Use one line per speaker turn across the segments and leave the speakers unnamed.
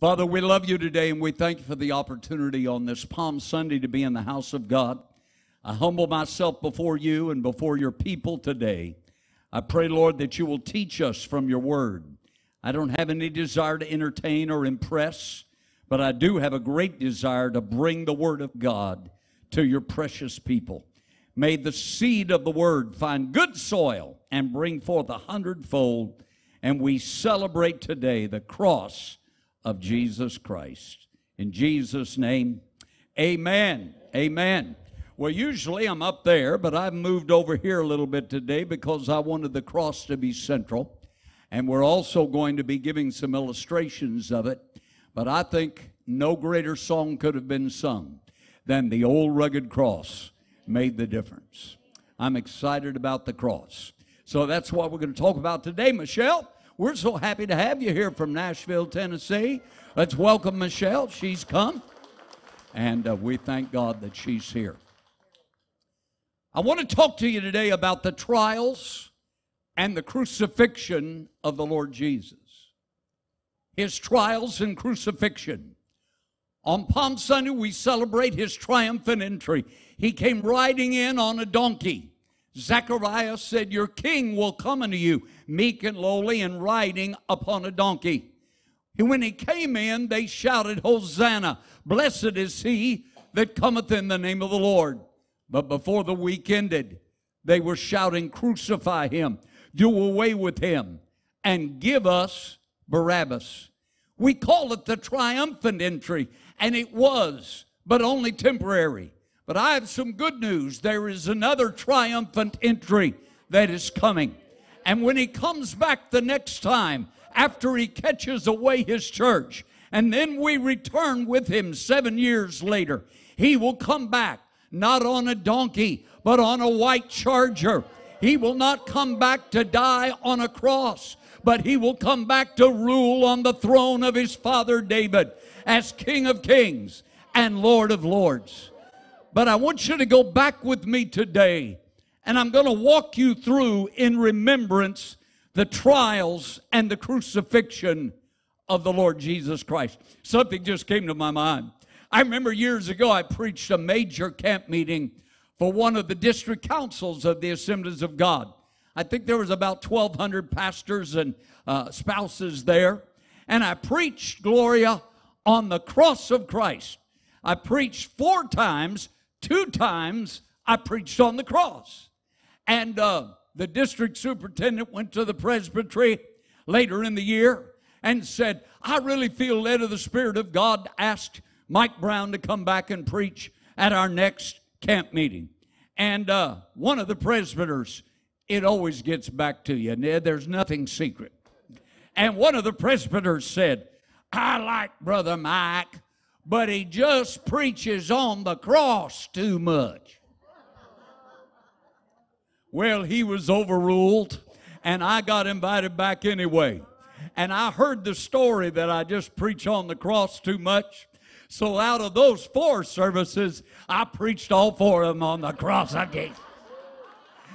Father, we love you today and we thank you for the opportunity on this Palm Sunday to be in the house of God. I humble myself before you and before your people today. I pray, Lord, that you will teach us from your word. I don't have any desire to entertain or impress, but I do have a great desire to bring the word of God to your precious people. May the seed of the word find good soil and bring forth a hundredfold. And we celebrate today the cross of Jesus Christ. In Jesus' name, amen. Amen. Well, usually I'm up there, but I've moved over here a little bit today because I wanted the cross to be central. And we're also going to be giving some illustrations of it. But I think no greater song could have been sung than The Old Rugged Cross Made the Difference. I'm excited about the cross. So that's what we're going to talk about today, Michelle. We're so happy to have you here from Nashville, Tennessee. Let's welcome Michelle. She's come, and uh, we thank God that she's here. I want to talk to you today about the trials and the crucifixion of the Lord Jesus. His trials and crucifixion. On Palm Sunday, we celebrate his triumphant entry. He came riding in on a donkey. Zechariah said, Your king will come unto you, meek and lowly, and riding upon a donkey. And when he came in, they shouted, Hosanna! Blessed is he that cometh in the name of the Lord. But before the week ended, they were shouting, Crucify him, do away with him, and give us Barabbas. We call it the triumphant entry, and it was, but only temporary. But I have some good news. There is another triumphant entry that is coming. And when he comes back the next time, after he catches away his church, and then we return with him seven years later, he will come back not on a donkey, but on a white charger. He will not come back to die on a cross, but he will come back to rule on the throne of his father David as King of Kings and Lord of Lords. But I want you to go back with me today, and I'm going to walk you through in remembrance the trials and the crucifixion of the Lord Jesus Christ. Something just came to my mind. I remember years ago I preached a major camp meeting for one of the district councils of the Assemblies of God. I think there was about 1,200 pastors and uh, spouses there. And I preached, Gloria, on the cross of Christ. I preached four times Two times I preached on the cross. And uh, the district superintendent went to the presbytery later in the year and said, I really feel led of the Spirit of God, asked Mike Brown to come back and preach at our next camp meeting. And uh, one of the presbyters, it always gets back to you, Ned. There's nothing secret. And one of the presbyters said, I like Brother Mike but he just preaches on the cross too much. Well, he was overruled, and I got invited back anyway. And I heard the story that I just preach on the cross too much. So out of those four services, I preached all four of them on the cross again.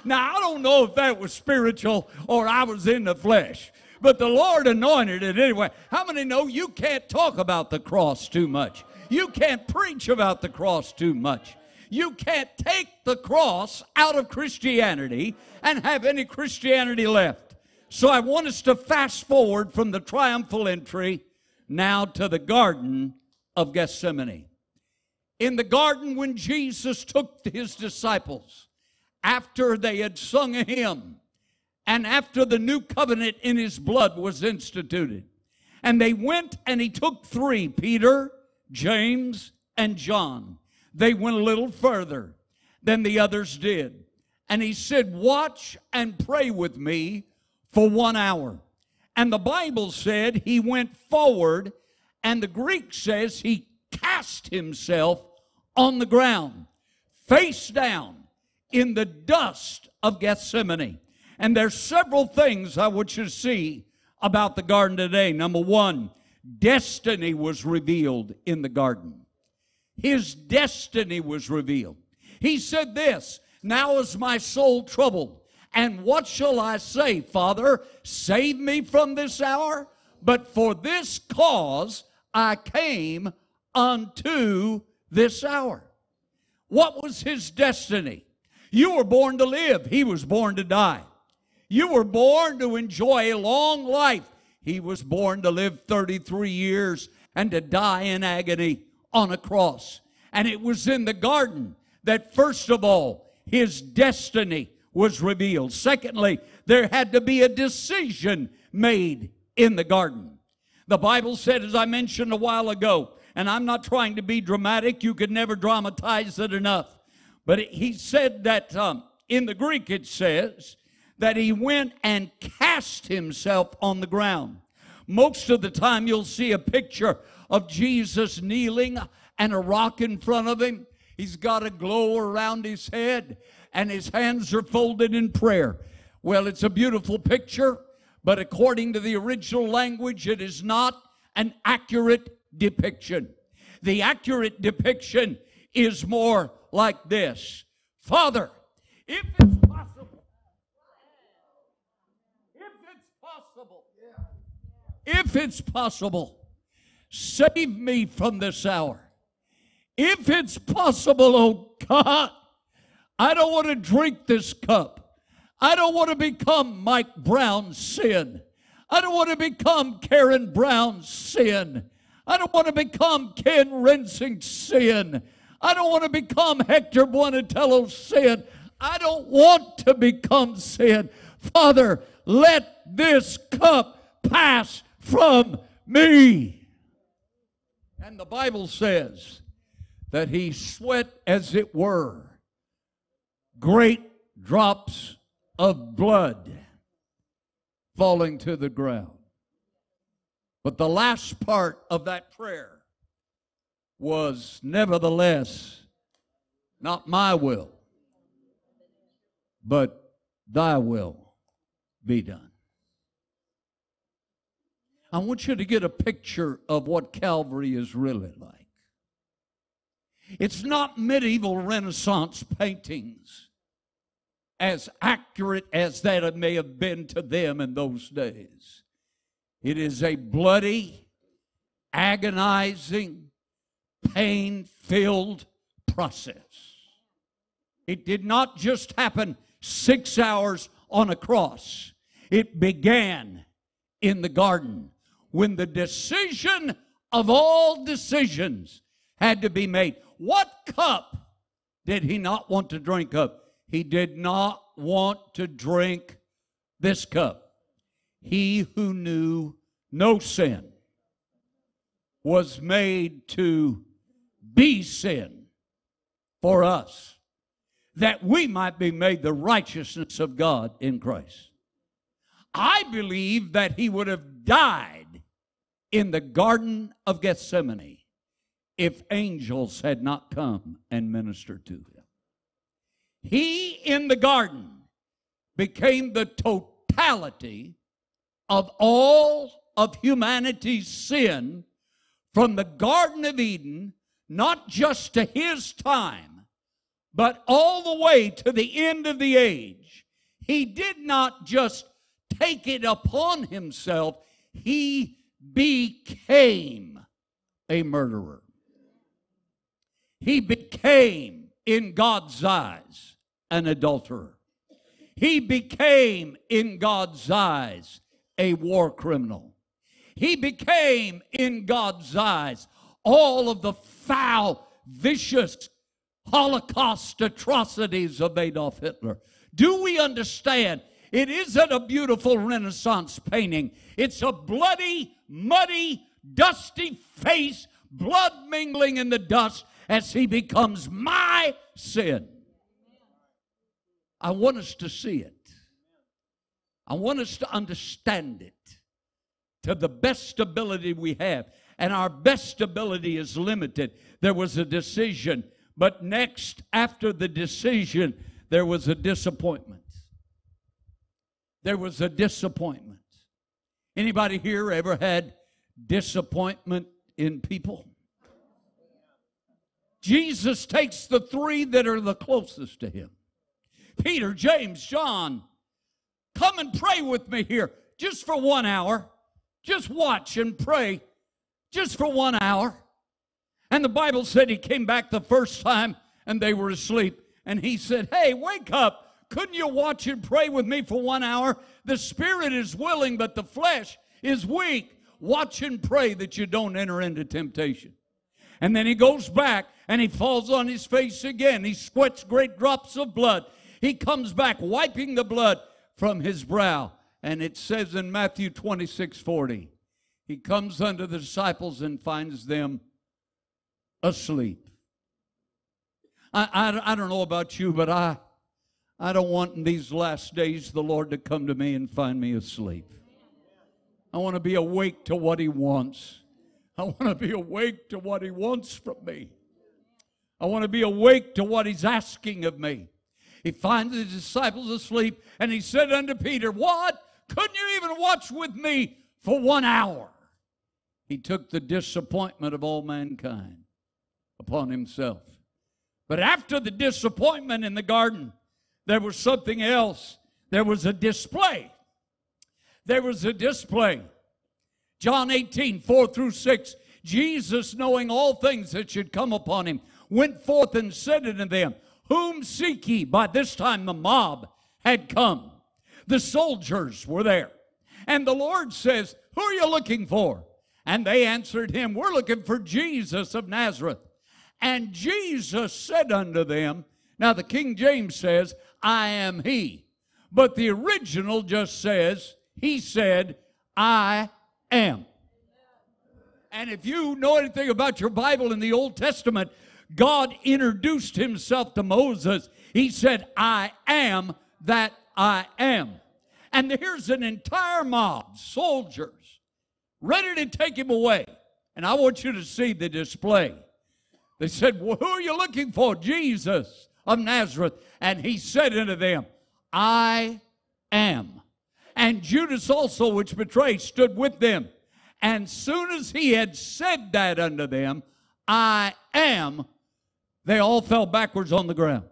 Now, I don't know if that was spiritual or I was in the flesh but the Lord anointed it anyway. How many know you can't talk about the cross too much? You can't preach about the cross too much. You can't take the cross out of Christianity and have any Christianity left. So I want us to fast forward from the triumphal entry now to the Garden of Gethsemane. In the garden, when Jesus took his disciples after they had sung a hymn, and after the new covenant in his blood was instituted. And they went and he took three Peter, James, and John. They went a little further than the others did. And he said, Watch and pray with me for one hour. And the Bible said he went forward, and the Greek says he cast himself on the ground, face down in the dust of Gethsemane. And there's several things I want you to see about the garden today. Number one, destiny was revealed in the garden. His destiny was revealed. He said this, now is my soul troubled. And what shall I say, Father? Save me from this hour? But for this cause I came unto this hour. What was his destiny? You were born to live, he was born to die. You were born to enjoy a long life. He was born to live 33 years and to die in agony on a cross. And it was in the garden that, first of all, his destiny was revealed. Secondly, there had to be a decision made in the garden. The Bible said, as I mentioned a while ago, and I'm not trying to be dramatic, you could never dramatize it enough. But he said that um, in the Greek it says that he went and cast himself on the ground. Most of the time, you'll see a picture of Jesus kneeling and a rock in front of him. He's got a glow around his head and his hands are folded in prayer. Well, it's a beautiful picture, but according to the original language, it is not an accurate depiction. The accurate depiction is more like this Father, if it's possible, if it's possible, if it's possible, save me from this hour. If it's possible, oh God, I don't want to drink this cup. I don't want to become Mike Brown's sin. I don't want to become Karen Brown's sin. I don't want to become Ken Rensing's sin. I don't want to become Hector Buonatello's sin. I don't want to become sin. Father, let this cup pass from me. And the Bible says that he sweat as it were great drops of blood falling to the ground. But the last part of that prayer was, nevertheless, not my will, but thy will be done. I want you to get a picture of what Calvary is really like. It's not medieval Renaissance paintings as accurate as that it may have been to them in those days. It is a bloody, agonizing, pain filled process. It did not just happen six hours on a cross, it began in the garden when the decision of all decisions had to be made. What cup did he not want to drink of? He did not want to drink this cup. He who knew no sin was made to be sin for us, that we might be made the righteousness of God in Christ. I believe that he would have died in the Garden of Gethsemane if angels had not come and ministered to him. He in the garden became the totality of all of humanity's sin from the Garden of Eden, not just to his time, but all the way to the end of the age. He did not just take it upon himself, he became a murderer. He became, in God's eyes, an adulterer. He became, in God's eyes, a war criminal. He became, in God's eyes, all of the foul, vicious Holocaust atrocities of Adolf Hitler. Do we understand? It isn't a beautiful Renaissance painting. It's a bloody, muddy, dusty face, blood mingling in the dust as he becomes my sin. I want us to see it. I want us to understand it to the best ability we have. And our best ability is limited. There was a decision, but next, after the decision, there was a disappointment. There was a disappointment. Anybody here ever had disappointment in people? Jesus takes the three that are the closest to him Peter, James, John. Come and pray with me here just for one hour. Just watch and pray. just for one hour. And the Bible said he came back the first time and they were asleep. And he said, Hey, wake up. Couldn't you watch and pray with me for one hour? The spirit is willing, but the flesh is weak. Watch and pray that you don't enter into temptation. And then he goes back and he falls on his face again. He sweats great drops of blood. He comes back wiping the blood from his brow. And it says in Matthew 26 40, he comes unto the disciples and finds them asleep. I, I, I don't know about you, but I, I don't want in these last days the Lord to come to me and find me asleep. I want to be awake to what He wants. I want to be awake to what He wants from me. I want to be awake to what He's asking of me. He finds his disciples asleep, and he said unto Peter, What? Couldn't you even watch with me for one hour? He took the disappointment of all mankind upon himself. But after the disappointment in the garden, there was something else. There was a display. There was a display. John 18, 4 through 6. Jesus, knowing all things that should come upon him, went forth and said unto them, whom seek ye? By this time the mob had come. The soldiers were there. And the Lord says, Who are you looking for? And they answered him, We're looking for Jesus of Nazareth. And Jesus said unto them, Now the King James says, I am he. But the original just says, He said, I am. And if you know anything about your Bible in the Old Testament, God introduced himself to Moses. He said, I am that I am. And here's an entire mob, soldiers, ready to take him away. And I want you to see the display. They said, Well, who are you looking for? Jesus of Nazareth. And he said unto them, I am. And Judas also, which betrayed, stood with them. And soon as he had said that unto them, I am, they all fell backwards on the ground.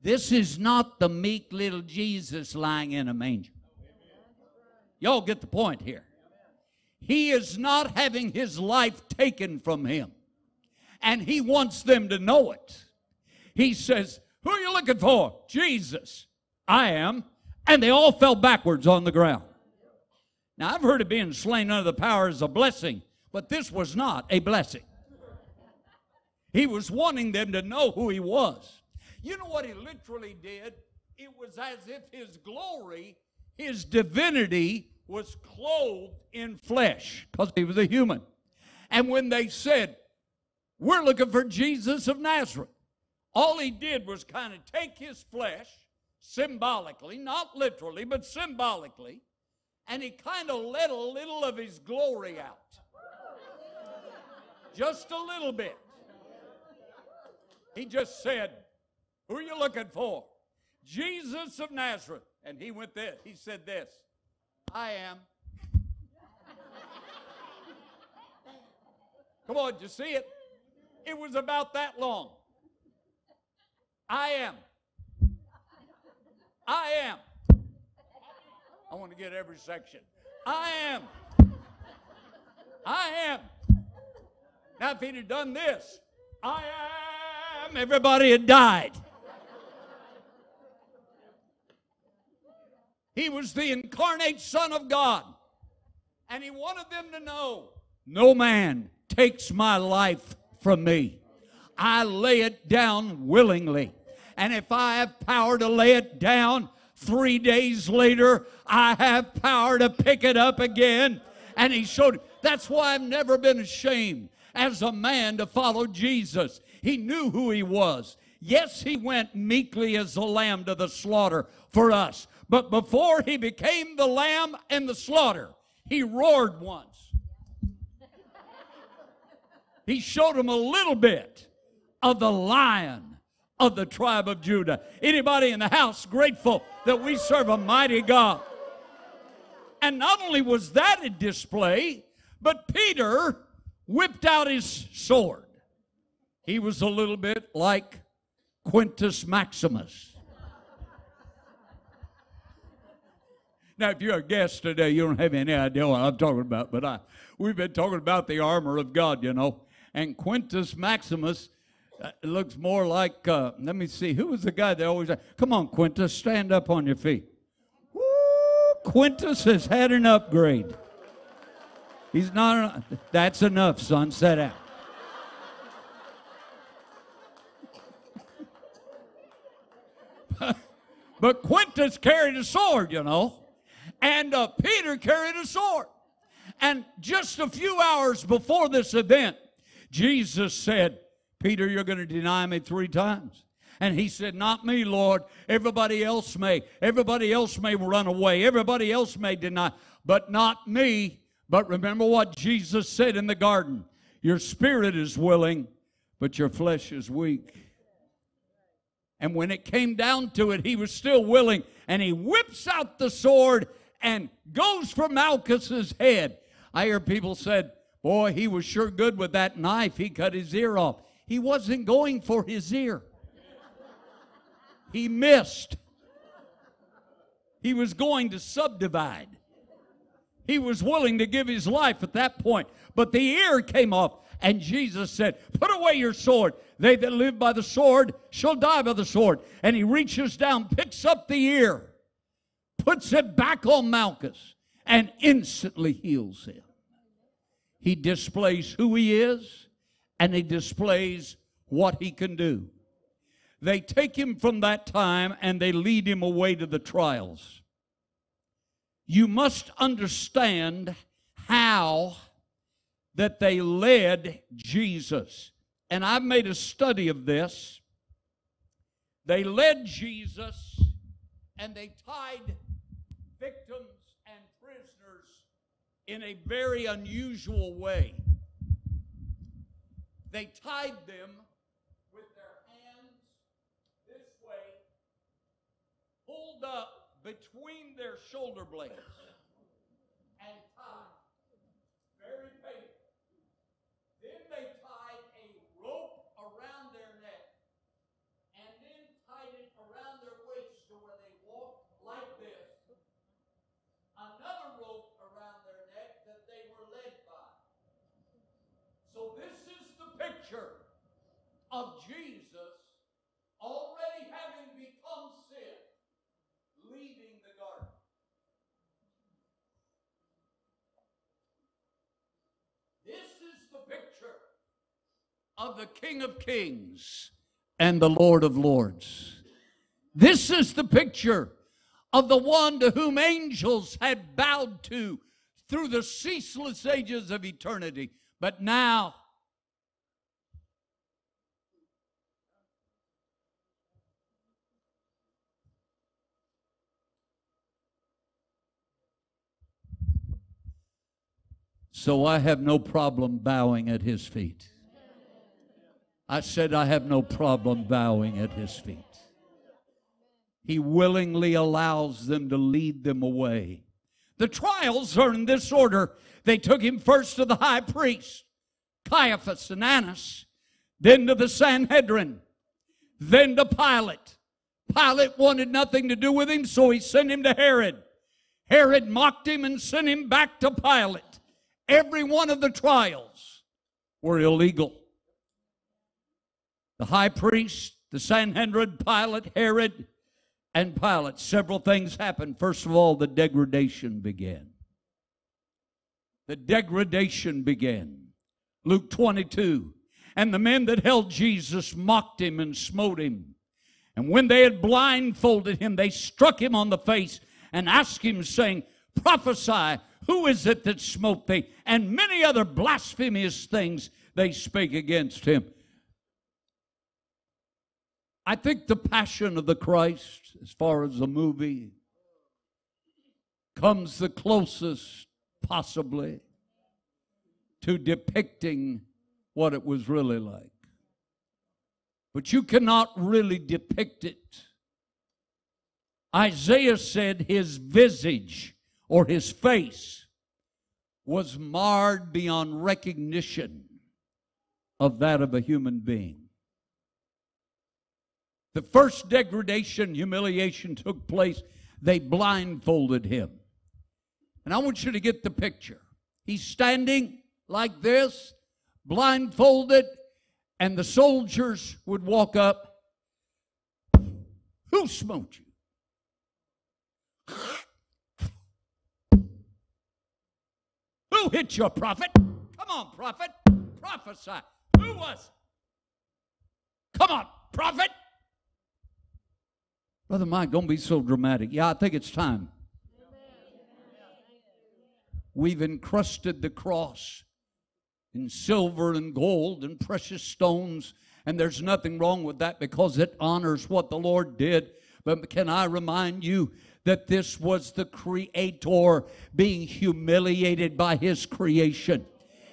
This is not the meek little Jesus lying in a manger. Y'all get the point here. He is not having his life taken from him. And he wants them to know it. He says, Who are you looking for? Jesus. I am. And they all fell backwards on the ground. Now, I've heard of being slain under the power as a blessing, but this was not a blessing. He was wanting them to know who he was. You know what he literally did? It was as if his glory, his divinity, was clothed in flesh because he was a human. And when they said, We're looking for Jesus of Nazareth, all he did was kind of take his flesh, symbolically, not literally, but symbolically, and he kind of let a little of his glory out. Just a little bit. He just said, Who are you looking for? Jesus of Nazareth. And he went this. He said this I am. Come on, did you see it? It was about that long. I am. I am. I want to get every section. I am. I am. Now, if he'd have done this, I am everybody had died. He was the incarnate Son of God. And he wanted them to know no man takes my life from me. I lay it down willingly. And if I have power to lay it down, three days later, I have power to pick it up again. And he showed, that's why I've never been ashamed as a man to follow Jesus. He knew who he was. Yes, he went meekly as a lamb to the slaughter for us. But before he became the lamb and the slaughter, he roared once. He showed them a little bit of the lion of the tribe of Judah. Anybody in the house grateful that we serve a mighty God? And not only was that a display, but Peter whipped out his sword. He was a little bit like Quintus Maximus. Now, if you're a guest today, you don't have any idea what I'm talking about, but I, we've been talking about the armor of God, you know. And Quintus Maximus uh, looks more like, uh, let me see, who was the guy that always, come on, Quintus, stand up on your feet. Woo, Quintus has had an upgrade. He's not, that's enough, son, set out. but Quintus carried a sword, you know and uh, Peter carried a sword. And just a few hours before this event, Jesus said, Peter, you're going to deny me three times. And he said, Not me, Lord. Everybody else may. Everybody else may run away. Everybody else may deny, but not me. But remember what Jesus said in the garden Your spirit is willing, but your flesh is weak. And when it came down to it, he was still willing. And he whips out the sword and goes for Malchus's head. I hear people said, boy, he was sure good with that knife. He cut his ear off. He wasn't going for his ear. He missed. He was going to subdivide. He was willing to give his life at that point. But the ear came off, and Jesus said, Put away your sword. They that live by the sword shall die by the sword. And he reaches down, picks up the ear puts it back on Malchus, and instantly heals him. He displays who he is and he displays what he can do. They take him from that time and they lead him away to the trials. You must understand how that they led Jesus. And I've made a study of this. They led Jesus and they tied victims in a very unusual way. They tied them with their hands this way, pulled up between their shoulder blades, and tied. Very painful. Then they tied a rope around their neck and then tied it around their waist to where they walked like this another rope around their neck that they were led by. So this is the picture of Jesus already having become sin, leaving the garden. This is the picture of the King of Kings and the Lord of Lords. This is the picture of the one to whom angels had bowed to through the ceaseless ages of eternity. But now, So I have no problem bowing at his feet. I said, I have no problem bowing at his feet. He willingly allows them to lead them away. The trials are in this order. They took him first to the high priest, Caiaphas and Annas, then to the Sanhedrin, then to Pilate. Pilate wanted nothing to do with him, so he sent him to Herod. Herod mocked him and sent him back to Pilate. Every one of the trials were illegal. The high priest, the Sanhedrin, Pilate, Herod, and Pilate, several things happened. First of all, the degradation began. The degradation began. Luke 22. And the men that held Jesus mocked him and smote him. And when they had blindfolded him, they struck him on the face and asked him, saying, Prophesy, who is it that smote thee? And many other blasphemous things they spake against him. I think the passion of the Christ as far as the movie comes the closest possibly to depicting what it was really like. But you cannot really depict it. Isaiah said his visage or his face was marred beyond recognition of that of a human being. The first degradation, humiliation took place. They blindfolded him. And I want you to get the picture. He's standing like this, blindfolded, and the soldiers would walk up. Who smote you? Who hit your prophet? Come on, prophet. Prophesy. Who was? Come on, prophet. Brother Mike, don't be so dramatic. Yeah, I think it's time. We've encrusted the cross in silver and gold and precious stones, and there's nothing wrong with that because it honors what the Lord did. But can I remind you that this was the Creator being humiliated by His creation?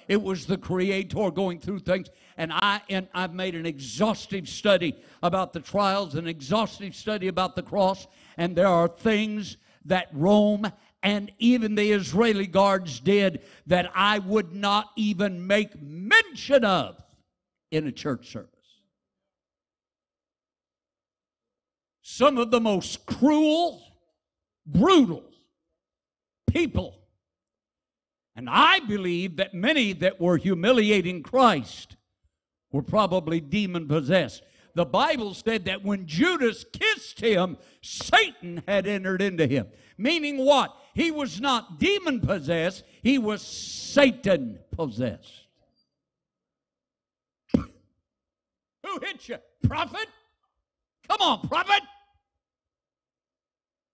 It was the Creator going through things. And I and I've made an exhaustive study about the trials, an exhaustive study about the cross, and there are things that Rome and even the Israeli guards did that I would not even make mention of in a church service. Some of the most cruel, brutal people. And I believe that many that were humiliating Christ were probably demon possessed. The Bible said that when Judas kissed him, Satan had entered into him. Meaning what? He was not demon possessed, he was Satan possessed. Who hit you? Prophet? Come on, prophet.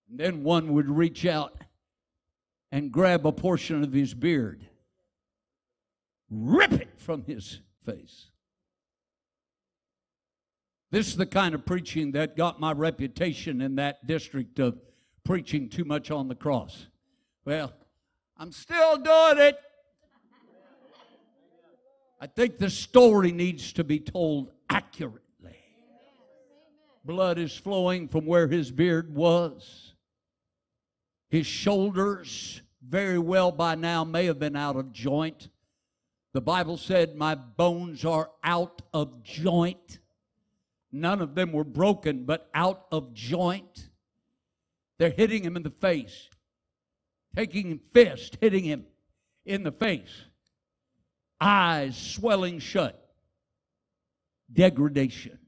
And then one would reach out and grab a portion of his beard, rip it from his face. This is the kind of preaching that got my reputation in that district of preaching too much on the cross. Well, I'm still doing it. I think the story needs to be told accurately. Blood is flowing from where his beard was. His shoulders, very well by now, may have been out of joint. The Bible said, My bones are out of joint. None of them were broken, but out of joint. They're hitting him in the face, taking fist, hitting him in the face, eyes swelling shut, degradation,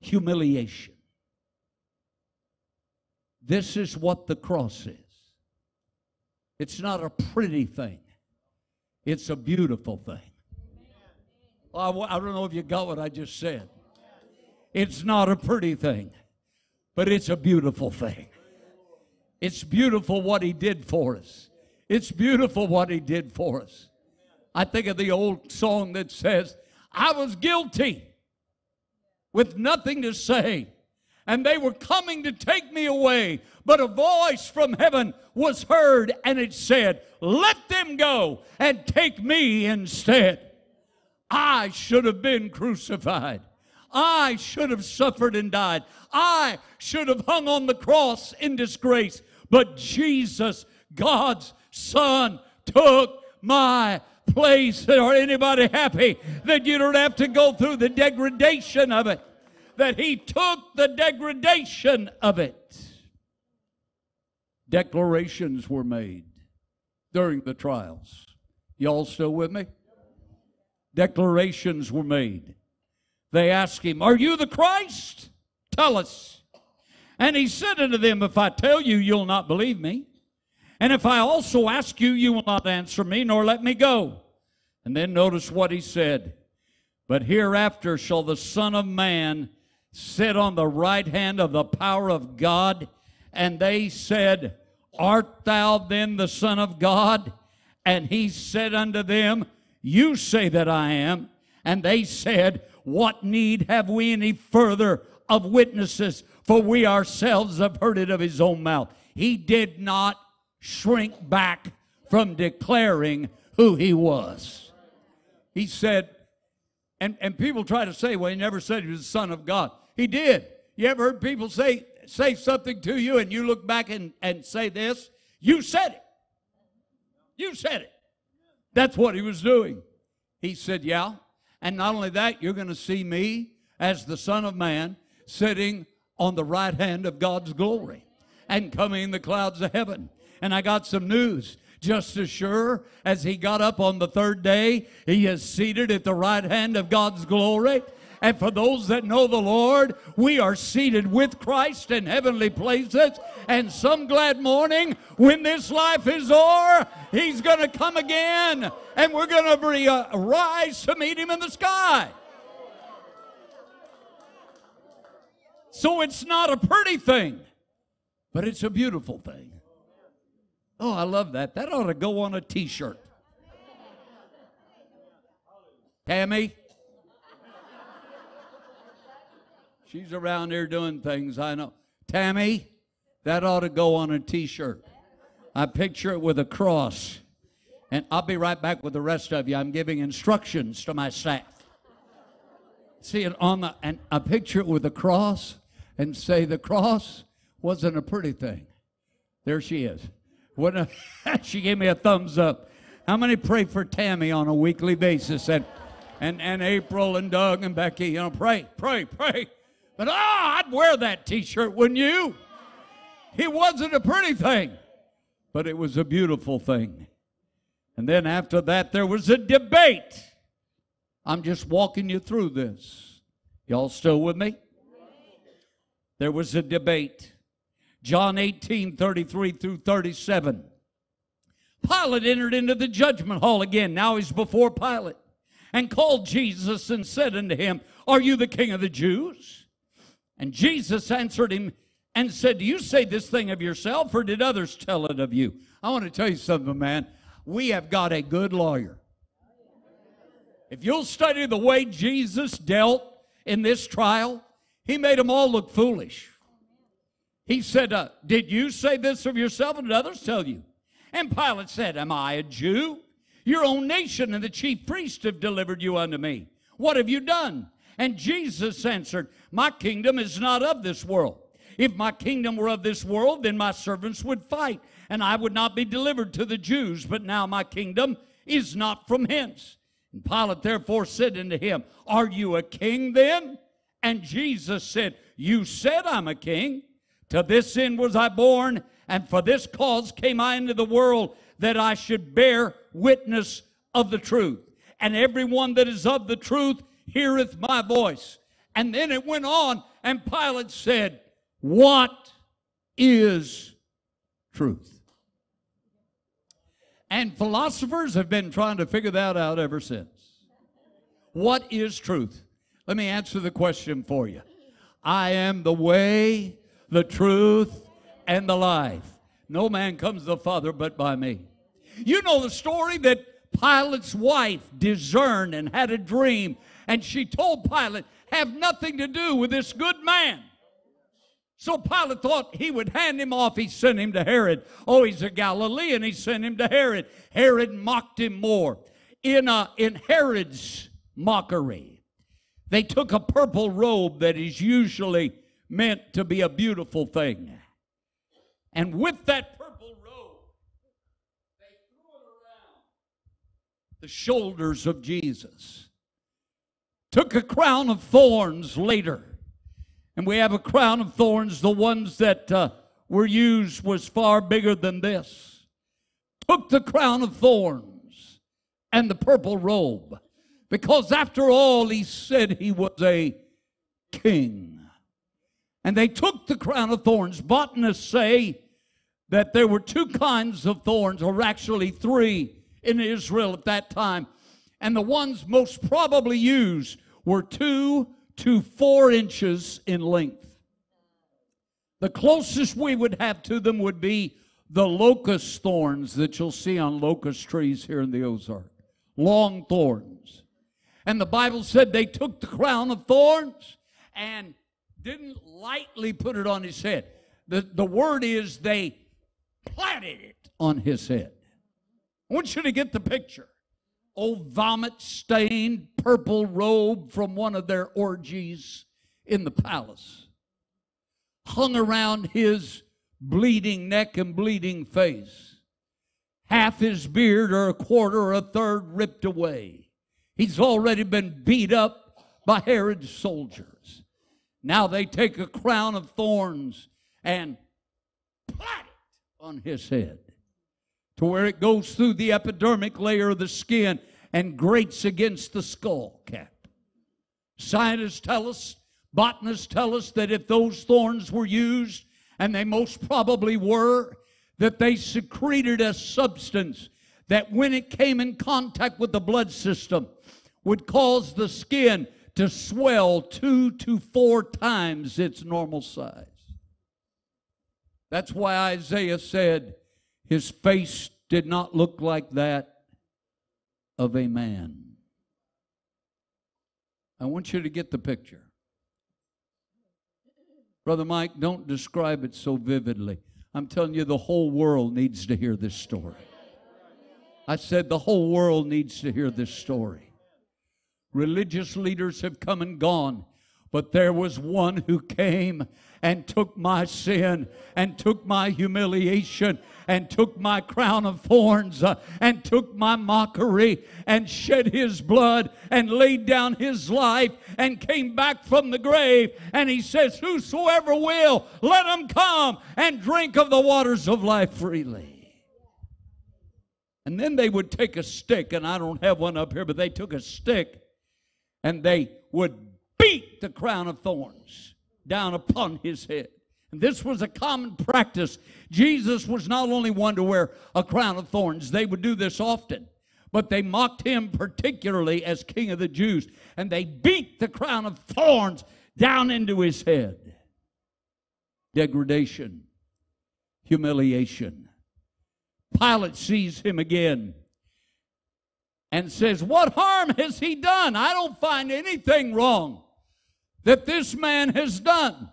humiliation. This is what the cross is. It's not a pretty thing, it's a beautiful thing. I don't know if you got what I just said. It's not a pretty thing, but it's a beautiful thing. It's beautiful what He did for us. It's beautiful what He did for us. I think of the old song that says, I was guilty with nothing to say, and they were coming to take me away. But a voice from heaven was heard, and it said, Let them go and take me instead. I should have been crucified. I should have suffered and died. I should have hung on the cross in disgrace. But Jesus, God's Son, took my place. Are anybody happy that you don't have to go through the degradation of it? That He took the degradation of it. Declarations were made during the trials. Y'all still with me? Declarations were made. They asked him, Are you the Christ? Tell us. And he said unto them, If I tell you, you'll not believe me. And if I also ask you, you will not answer me, nor let me go. And then notice what he said. But hereafter shall the Son of Man sit on the right hand of the power of God. And they said, Art thou then the Son of God? And he said unto them, You say that I am. And they said, what need have we any further of witnesses? For we ourselves have heard it of his own mouth. He did not shrink back from declaring who he was. He said, and, and people try to say, well, he never said he was the Son of God. He did. You ever heard people say, say something to you and you look back and, and say this? You said it. You said it. That's what he was doing. He said, Yeah, and not only that, you're going to see me as the Son of Man sitting on the right hand of God's glory and coming in the clouds of heaven. And I got some news. Just as sure as he got up on the third day, he is seated at the right hand of God's glory. And for those that know the Lord, we are seated with Christ in heavenly places. And some glad morning, when this life is o'er, He's going to come again, and we're going to uh, rise to meet Him in the sky. So it's not a pretty thing, but it's a beautiful thing. Oh, I love that. That ought to go on a t shirt. Tammy? She's around here doing things, I know. Tammy, that ought to go on a t shirt. I picture it with a cross. And I'll be right back with the rest of you. I'm giving instructions to my staff. See it on the, and I picture it with a cross and say the cross wasn't a pretty thing. There she is. What a, she gave me a thumbs up. How many pray for Tammy on a weekly basis? And, and, and April and Doug and Becky, you know, pray, pray, pray. But oh, I'd wear that t shirt, wouldn't you? It wasn't a pretty thing, but it was a beautiful thing. And then after that, there was a debate. I'm just walking you through this. Y'all still with me? There was a debate. John 18, 33 through 37. Pilate entered into the judgment hall again. Now he's before Pilate and called Jesus and said unto him, Are you the king of the Jews? And Jesus answered him and said, Do you say this thing of yourself, or did others tell it of you? I want to tell you something, man. We have got a good lawyer. If you'll study the way Jesus dealt in this trial, he made them all look foolish. He said, uh, Did you say this of yourself, and did others tell you? And Pilate said, Am I a Jew? Your own nation and the chief priests have delivered you unto me. What have you done? And Jesus answered, My kingdom is not of this world. If my kingdom were of this world, then my servants would fight, and I would not be delivered to the Jews. But now my kingdom is not from hence. And Pilate therefore said unto him, Are you a king then? And Jesus said, You said I'm a king. To this end was I born, and for this cause came I into the world, that I should bear witness of the truth. And everyone that is of the truth heareth my voice. And then it went on, and Pilate said, What is truth? And philosophers have been trying to figure that out ever since. What is truth? Let me answer the question for you. I am the way, the truth, and the life. No man comes to the Father but by me. You know the story that Pilate's wife discerned and had a dream, and she told Pilate, Have nothing to do with this good man. So Pilate thought he would hand him off. He sent him to Herod. Oh, he's a Galilean. He sent him to Herod. Herod mocked him more. In, uh, in Herod's mockery, they took a purple robe that is usually meant to be a beautiful thing. And with that purple robe, they threw it around the shoulders of Jesus. Took a crown of thorns later. And we have a crown of thorns. The ones that uh, were used was far bigger than this. Took the crown of thorns and the purple robe. Because after all, he said he was a king. And they took the crown of thorns. Botanists say that there were two kinds of thorns, or actually three in Israel at that time. And the ones most probably used were two to four inches in length. The closest we would have to them would be the locust thorns that you'll see on locust trees here in the Ozark. Long thorns. And the Bible said they took the crown of thorns and didn't lightly put it on his head. The, the word is they planted it on his head. I want you to get the picture. Old vomit stained purple robe from one of their orgies in the palace hung around his bleeding neck and bleeding face. Half his beard, or a quarter, or a third ripped away. He's already been beat up by Herod's soldiers. Now they take a crown of thorns and plat it on his head. to where it goes through the epidermic layer of the skin and grates against the skull cap. Scientists tell us, botanists tell us that if those thorns were used, and they most probably were, that they secreted a substance that when it came in contact with the blood system would cause the skin to swell two to four times its normal size. That's why Isaiah said his face did not look like that of a man. I want you to get the picture. Brother Mike, don't describe it so vividly. I'm telling you, the whole world needs to hear this story. I said, the whole world needs to hear this story. Religious leaders have come and gone, but there was one who came and took my sin and took my humiliation and took my crown of thorns uh, and took my mockery and shed his blood and laid down his life and came back from the grave. And he says, Whosoever will, let him come and drink of the waters of life freely. And then they would take a stick, and I don't have one up here, but they took a stick and they would beat the crown of thorns down upon his head. And this was a common practice. Jesus was not only one to wear a crown of thorns, they would do this often, but they mocked him particularly as king of the Jews, and they beat the crown of thorns down into his head. Degradation, humiliation. Pilate sees him again and says, What harm has he done? I don't find anything wrong that this man has done.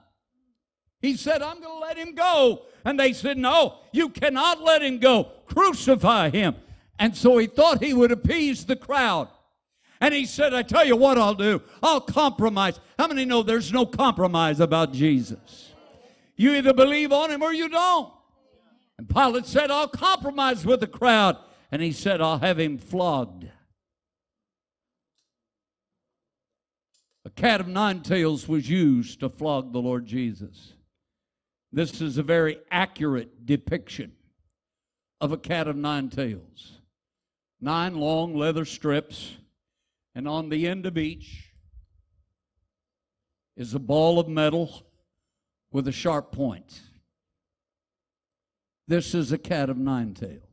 He said, I'm going to let him go. And they said, No, you cannot let him go. Crucify him. And so he thought he would appease the crowd. And he said, I tell you what I'll do. I'll compromise. How many know there's no compromise about Jesus? You either believe on him or you don't. And Pilate said, I'll compromise with the crowd. And he said, I'll have him flogged. A cat of nine tails was used to flog the Lord Jesus. This is a very accurate depiction of a cat of nine tails. Nine long leather strips, and on the end of each is a ball of metal with a sharp point. This is a cat of nine tails.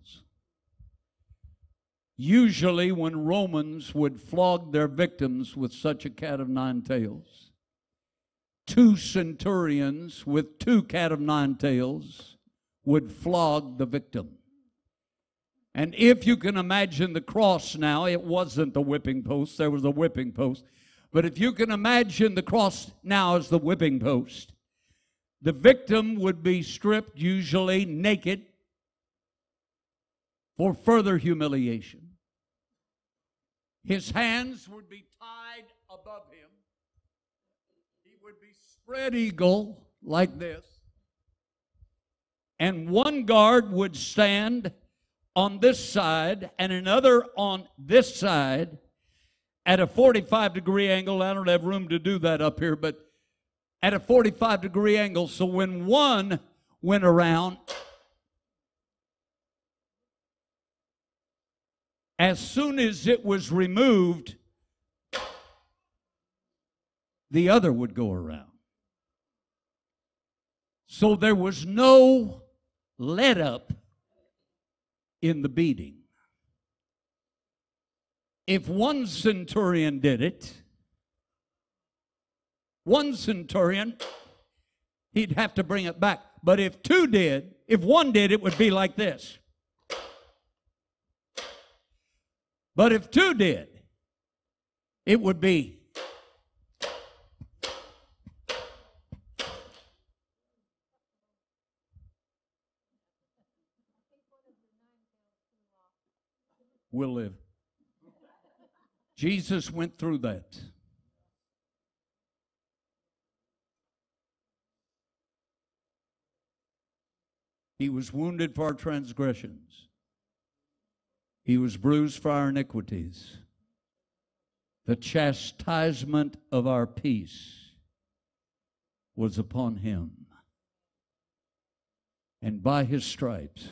Usually, when Romans would flog their victims with such a cat of nine tails, two centurions with two cat of nine tails would flog the victim. And if you can imagine the cross now, it wasn't the whipping post, there was a whipping post. But if you can imagine the cross now as the whipping post, the victim would be stripped, usually naked, for further humiliation. His hands would be tied above him. He would be spread eagle like this. And one guard would stand on this side and another on this side at a 45 degree angle. I don't have room to do that up here, but at a 45 degree angle. So when one went around, as soon as it was removed, the other would go around. So there was no let up in the beating. If one centurion did it, one centurion, he'd have to bring it back. But if two did, if one did, it would be like this. But if two did, it would be We'll live. Jesus went through that. He was wounded for our transgressions. He was bruised for our iniquities. The chastisement of our peace was upon him. And by his stripes,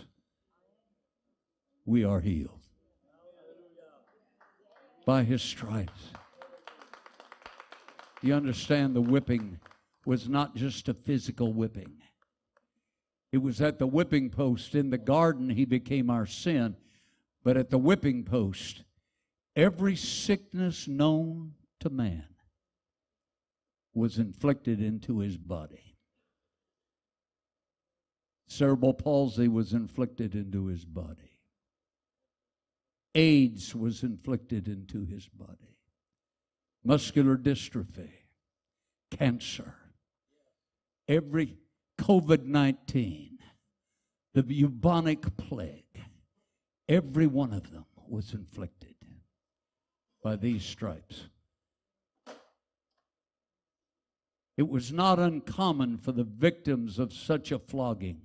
we are healed. By his stripes. You understand the whipping was not just a physical whipping. It was at the whipping post in the garden he became our sin, but at the whipping post, every sickness known to man was inflicted into his body. Cerebral palsy was inflicted into his body. AIDS was inflicted into his body. Muscular dystrophy, cancer, every COVID 19, the bubonic plague, every one of them was inflicted by these stripes. It was not uncommon for the victims of such a flogging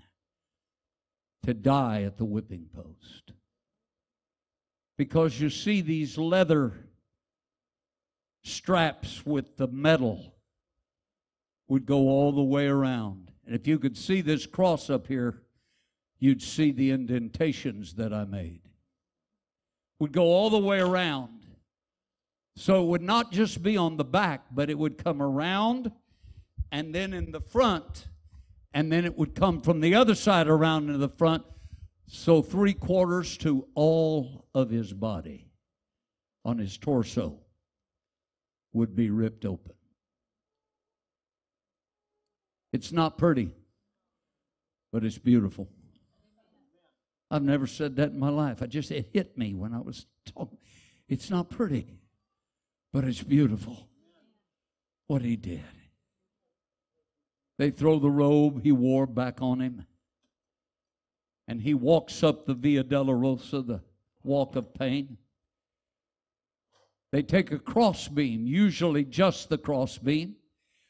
to die at the whipping post. Because you see these leather straps with the metal would go all the way around. And if you could see this cross up here, you'd see the indentations that I made. Would go all the way around. So it would not just be on the back, but it would come around and then in the front, and then it would come from the other side around into the front. So three quarters to all of his body on his torso would be ripped open. It's not pretty, but it's beautiful. I've never said that in my life. I just it hit me when I was talking. It's not pretty, but it's beautiful. What he did. They throw the robe he wore back on him. And he walks up the Via Dolorosa, the walk of pain. They take a crossbeam, usually just the crossbeam,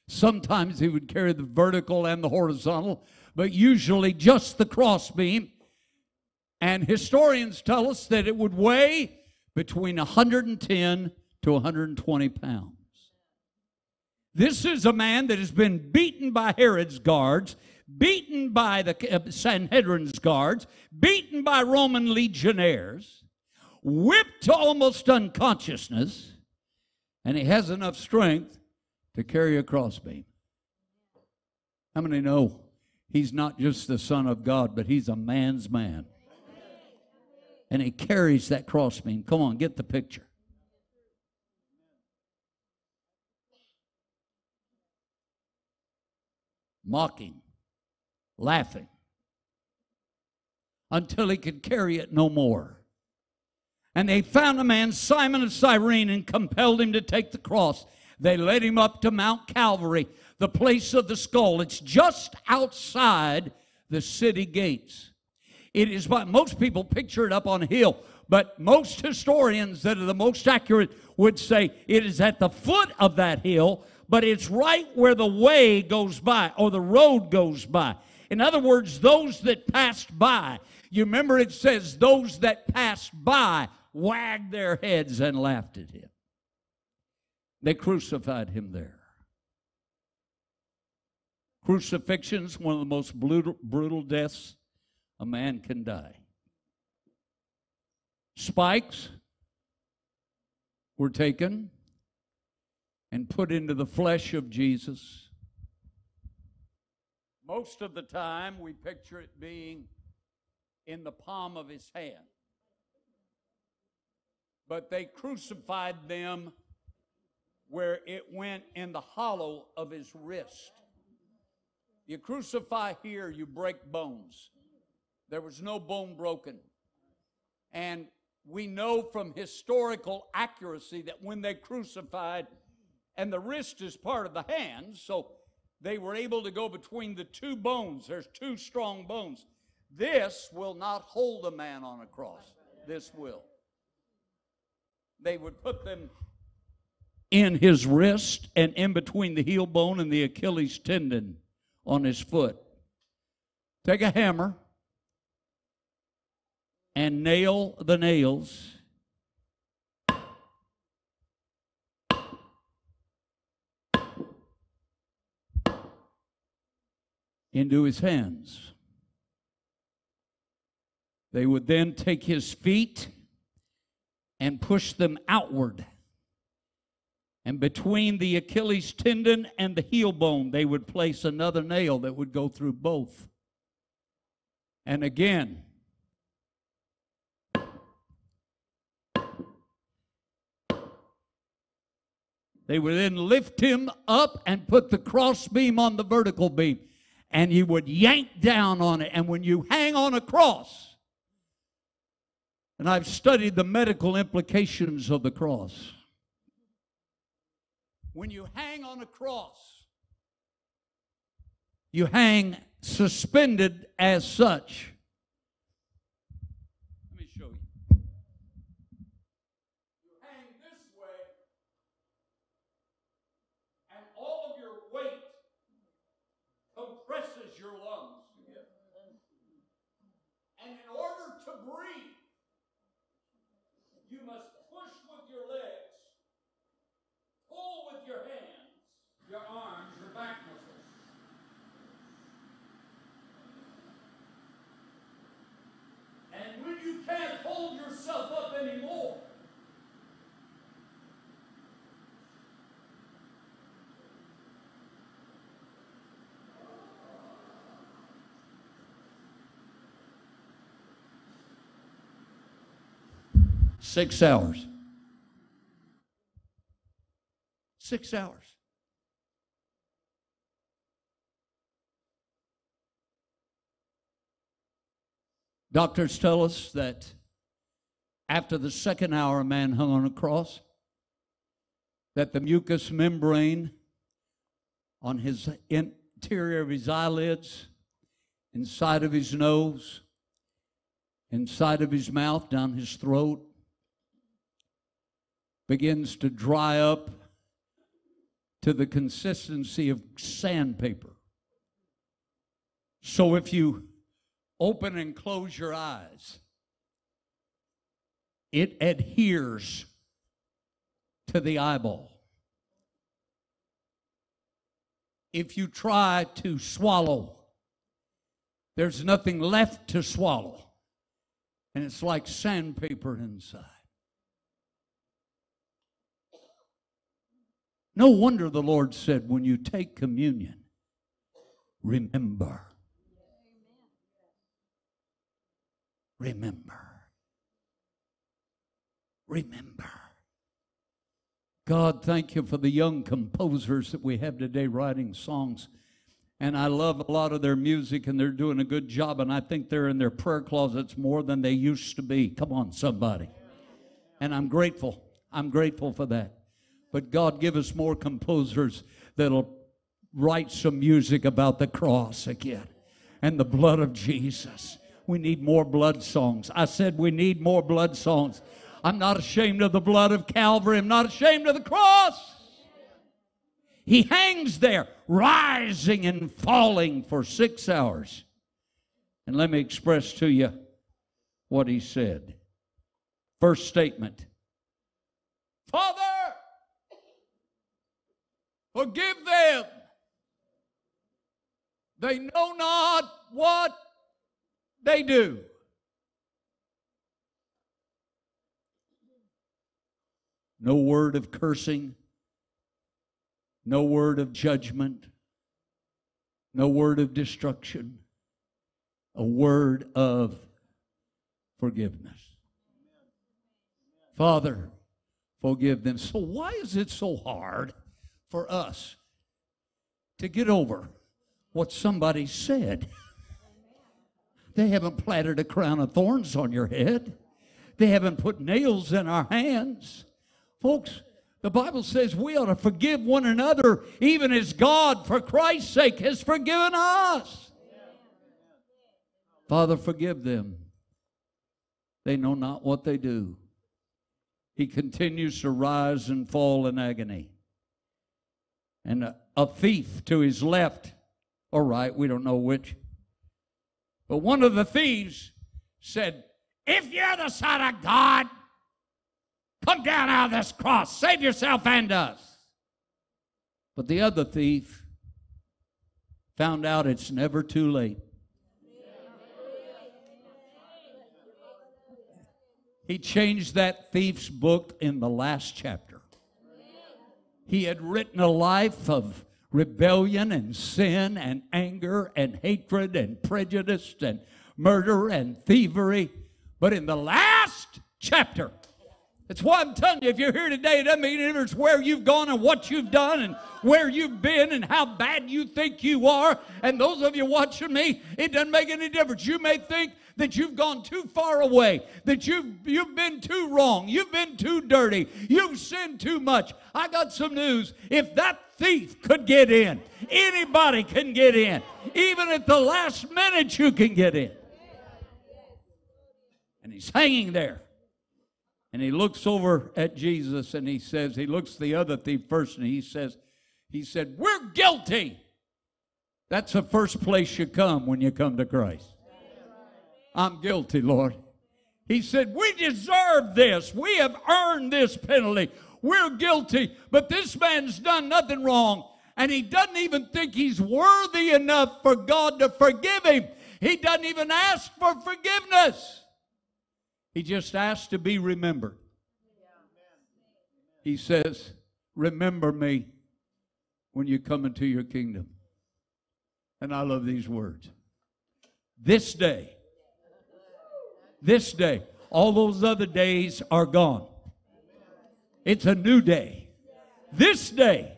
Sometimes he would carry the vertical and the horizontal, but usually just the crossbeam. And historians tell us that it would weigh between 110 to 120 pounds. This is a man that has been beaten by Herod's guards, beaten by the uh, Sanhedrin's guards, beaten by Roman legionnaires, whipped to almost unconsciousness, and he has enough strength to carry a crossbeam. How many know he's not just the Son of God, but he's a man's man? And he carries that crossbeam. Come on, get the picture. Mocking, laughing, until he could carry it no more. And they found a man, Simon of Cyrene, and compelled him to take the cross. They led him up to Mount Calvary, the place of the skull. It's just outside the city gates. It is what most people picture it up on a hill, but most historians that are the most accurate would say it is at the foot of that hill, but it's right where the way goes by or the road goes by. In other words, those that passed by. You remember it says, those that passed by wagged their heads and laughed at him. They crucified him there. Crucifixion's one of the most brutal, brutal deaths a man can die. Spikes were taken and put into the flesh of Jesus. Most of the time, we picture it being in the palm of his hand. But they crucified them where it went in the hollow of his wrist. You crucify here, you break bones. There was no bone broken. And we know from historical accuracy that when they crucified, and the wrist is part of the hand, so they were able to go between the two bones. There's two strong bones. This will not hold a man on a cross. This will. They would put them in his wrist and in between the heel bone and the Achilles tendon on his foot. Take a hammer and nail the nails. Into his hands. They would then take his feet and push them outward. And between the Achilles tendon and the heel bone, they would place another nail that would go through both. And again, They would then lift him up and put the cross beam on the vertical beam. And you would yank down on it. And when you hang on a cross, and I've studied the medical implications of the cross. When you hang on a cross, you hang suspended as such. Let me show you. You hang this way, and all of your weight compresses your lungs together. And in order to breathe, you must push with your legs, pull with your hands, your arms, your back muscles. And when you can't hold yourself up anymore, Six hours. Six hours. Doctors tell us that after the second hour, a man hung on a cross, that the mucous membrane on his interior of his eyelids, inside of his nose, inside of his mouth, down his throat, begins to dry up to the consistency of sandpaper. So if you open and close your eyes, it adheres to the eyeball. If you try to swallow, there's nothing left to swallow. And it's like sandpaper inside. No wonder the Lord said, when you take communion, remember. Remember. Remember. God, thank you for the young composers that we have today writing songs. And I love a lot of their music, and they're doing a good job. And I think they're in their prayer closets more than they used to be. Come on, somebody. And I'm grateful. I'm grateful for that. But God, give us more composers that'll write some music about the cross again and the blood of Jesus. We need more blood songs. I said we need more blood songs. I'm not ashamed of the blood of Calvary. I'm not ashamed of the cross. He hangs there, rising and falling for six hours. And let me express to you what he said. First statement Father, Forgive them. They know not what they do. No word of cursing, no word of judgment, no word of destruction, a word of forgiveness. Father, forgive them. So, why is it so hard? for us to get over what somebody said. They haven't platted a crown of thorns on your head. They haven't put nails in our hands. Folks, the Bible says we ought to forgive one another even as God, for Christ's sake, has forgiven us. Father, forgive them. They know not what they do. He continues to rise and fall in agony and a, thief to his left or right, we don't know which. But one of the thieves said, If you're the Son of God, come down out of this cross, save yourself and us. But the other thief found out it's never too late. He changed that thief's book in the last chapter. He had written a life of rebellion and sin and anger and hatred and prejudice and murder and thievery. But in the last chapter, that's why I'm telling you, if you're here today, it doesn't mean it's where you've gone and what you've done and where you've been and how bad you think you are. And those of you watching me, it doesn't make any difference. You may think that you've gone too far away, that you've, you've been too wrong, you've been too dirty, you've sinned too much. I got some news. If that thief could get in, anybody can get in. Even at the last minute, you can get in. And he's hanging there. And he looks over at Jesus and he says, he looks the other thief first and he says, he said, We're guilty. That's the first place you come when you come to Christ. I'm guilty, Lord. He said, We deserve this. We have earned this penalty. We're guilty, but this man's done nothing wrong. And he doesn't even think he's worthy enough for God to forgive him. He doesn't even ask for forgiveness. He just asks to be remembered. He says, Remember me when you come into your kingdom. And I love these words. This day, this day, all those other days are gone. It's a new day. This day,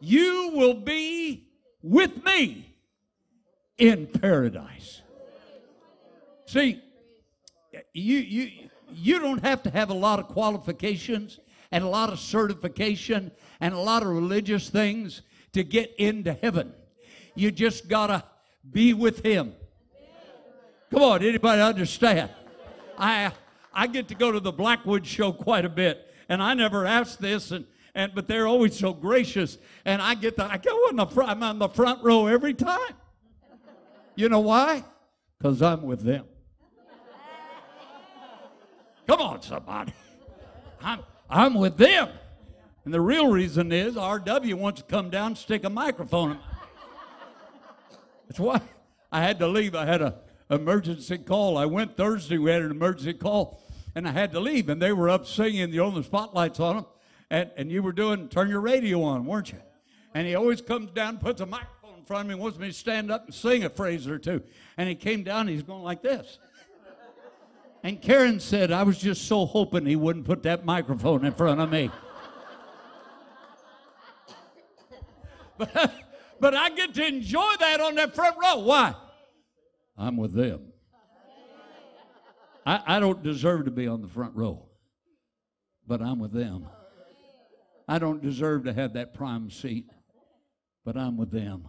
you will be with me in paradise. See, you, you, you don't have to have a lot of qualifications and a lot of certification and a lot of religious things to get into heaven. You just got to be with Him. Come on, anybody understand? I, I get to go to the Blackwood show quite a bit, and I never asked this, and, and but they're always so gracious. And I get the, I go on the front, I'm on the front row every time. You know why? Because I'm with them. Come on, somebody. I'm, I'm with them. And the real reason is RW wants to come down and stick a microphone in That's why I had to leave. I had an emergency call. I went Thursday, we had an emergency call, and I had to leave. And they were up singing, the spotlights on them. And, and you were doing, turn your radio on, weren't you? And he always comes down, puts a microphone in front of me, wants me to stand up and sing a phrase or two. And he came down, he's going like this. And Karen said, I was just so hoping he wouldn't put that microphone in front of me. but, but I get to enjoy that on that front row. Why? I'm with them. I, I don't deserve to be on the front row, but I'm with them. I don't deserve to have that prime seat, but I'm with them.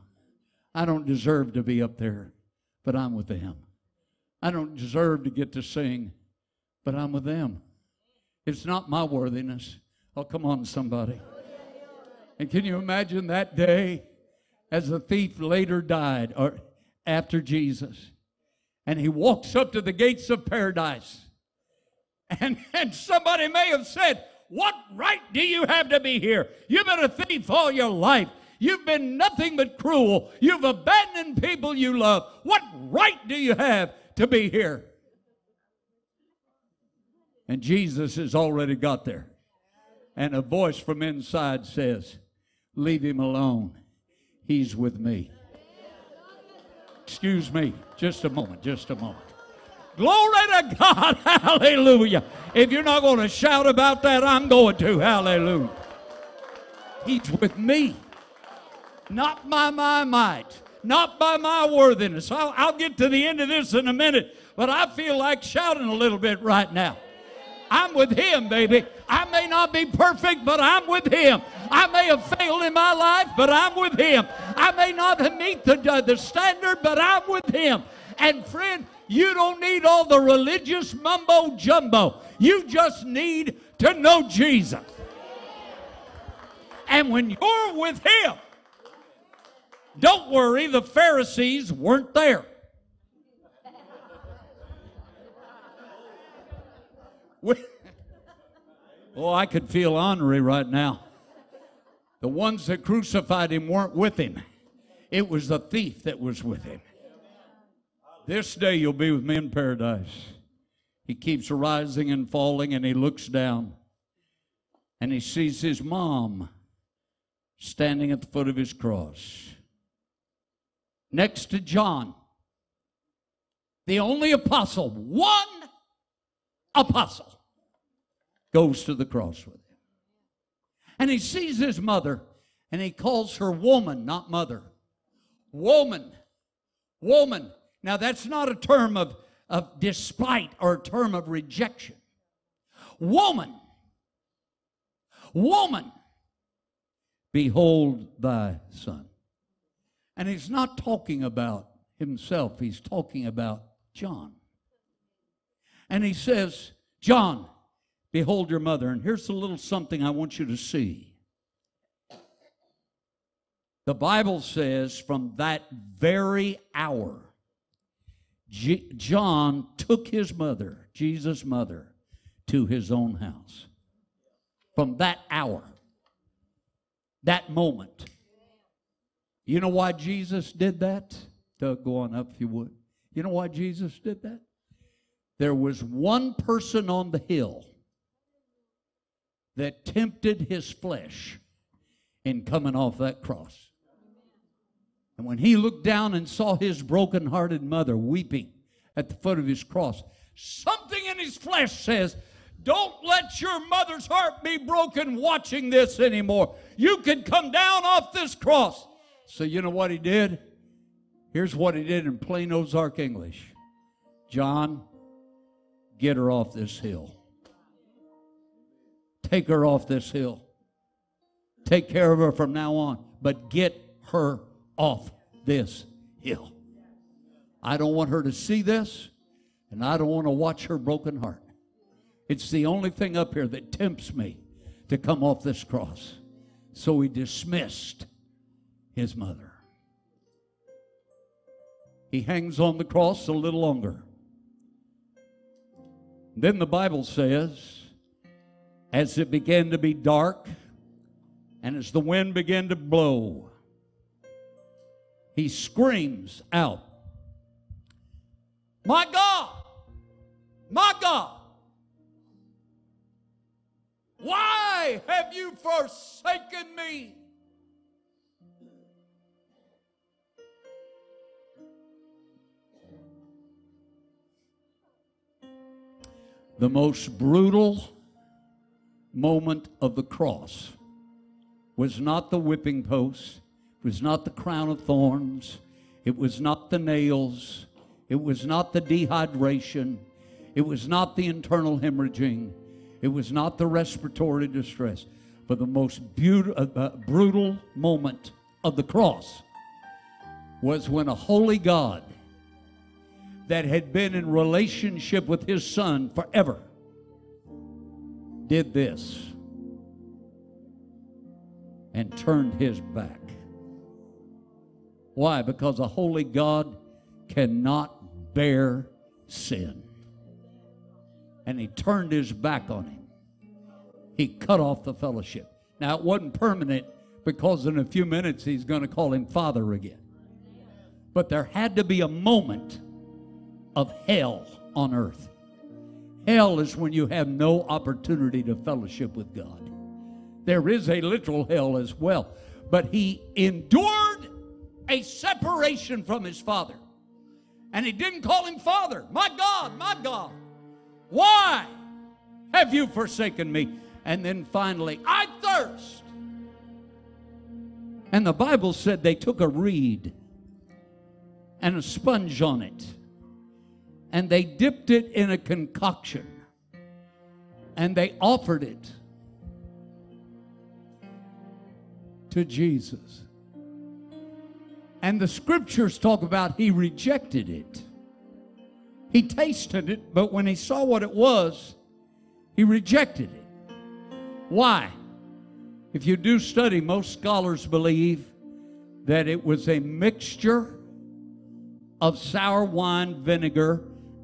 I don't deserve to be up there, but I'm with them. I don't deserve to get to sing, but I'm with them. It's not my worthiness. Oh, come on, somebody. And can you imagine that day as the thief later died or after Jesus? And he walks up to the gates of paradise. And, and somebody may have said, What right do you have to be here? You've been a thief all your life. You've been nothing but cruel. You've abandoned people you love. What right do you have to be here. And Jesus has already got there. And a voice from inside says, Leave him alone. He's with me. Excuse me, just a moment, just a moment. Glory to God. Hallelujah. If you're not going to shout about that, I'm going to. Hallelujah. He's with me. Not by my might, not by my worthiness. I'll, I'll get to the end of this in a minute, but I feel like shouting a little bit right now. I'm with Him, baby. I may not be perfect, but I'm with Him. I may have failed in my life, but I'm with Him. I may not meet the, the standard, but I'm with Him. And friend, you don't need all the religious mumbo jumbo. You just need to know Jesus. And when you're with Him, don't worry, the Pharisees weren't there. oh, I could feel ornery right now. The ones that crucified him weren't with him, it was the thief that was with him. This day you'll be with me in paradise. He keeps rising and falling, and he looks down and he sees his mom standing at the foot of his cross. Next to John, the only apostle, one apostle, goes to the cross with him. And he sees his mother and he calls her woman, not mother. Woman. Woman. Now, that's not a term of, of despite or a term of rejection. Woman. Woman. Behold thy son. And he's not talking about himself, he's talking about John. And he says, John, behold your mother. And here's a little something I want you to see. The Bible says from that very hour, G- John took his mother, Jesus' mother, to his own house. From that hour, that moment. You know why Jesus did that? Doug, go on up if you would. You know why Jesus did that? There was one person on the hill that tempted his flesh in coming off that cross. And when he looked down and saw his broken-hearted mother weeping at the foot of his cross, something in his flesh says, don't let your mother's heart be broken watching this anymore. You can come down off this cross. So, you know what he did? Here's what he did in plain Ozark English John, get her off this hill. Take her off this hill. Take care of her from now on, but get her off this hill. I don't want her to see this, and I don't want to watch her broken heart. It's the only thing up here that tempts me to come off this cross. So he dismissed his mother. He hangs on the cross a little longer. Then the Bible says, as it began to be dark, and as the wind began to blow, he screams out, My God, my God, why have you forsaken me? The most brutal moment of the cross was not the whipping post it was not the crown of thorns. It was not the nails. It was not the dehydration. It was not the internal hemorrhaging. It was not the respiratory distress. But the most uh, uh, brutal moment of the cross was when a holy God that had been in relationship with his son forever did this and turned his back. Why? Because a holy God cannot bear sin. And he turned his back on him. He cut off the fellowship. Now, it wasn't permanent because in a few minutes he's going to call him Father again. But there had to be a moment of hell on earth. Hell is when you have no opportunity to fellowship with God. There is a literal hell as well. But he endured a separation from his father. And he didn't call him father. My God, my God, why have you forsaken me? And then finally, I thirst. And the Bible said they took a reed and a sponge on it, and they dipped it in a concoction, and they offered it to Jesus. And the scriptures talk about he rejected it. He tasted it, but when he saw what it was, he rejected it. Why? If you do study, most scholars believe that it was a mixture of sour wine vinegar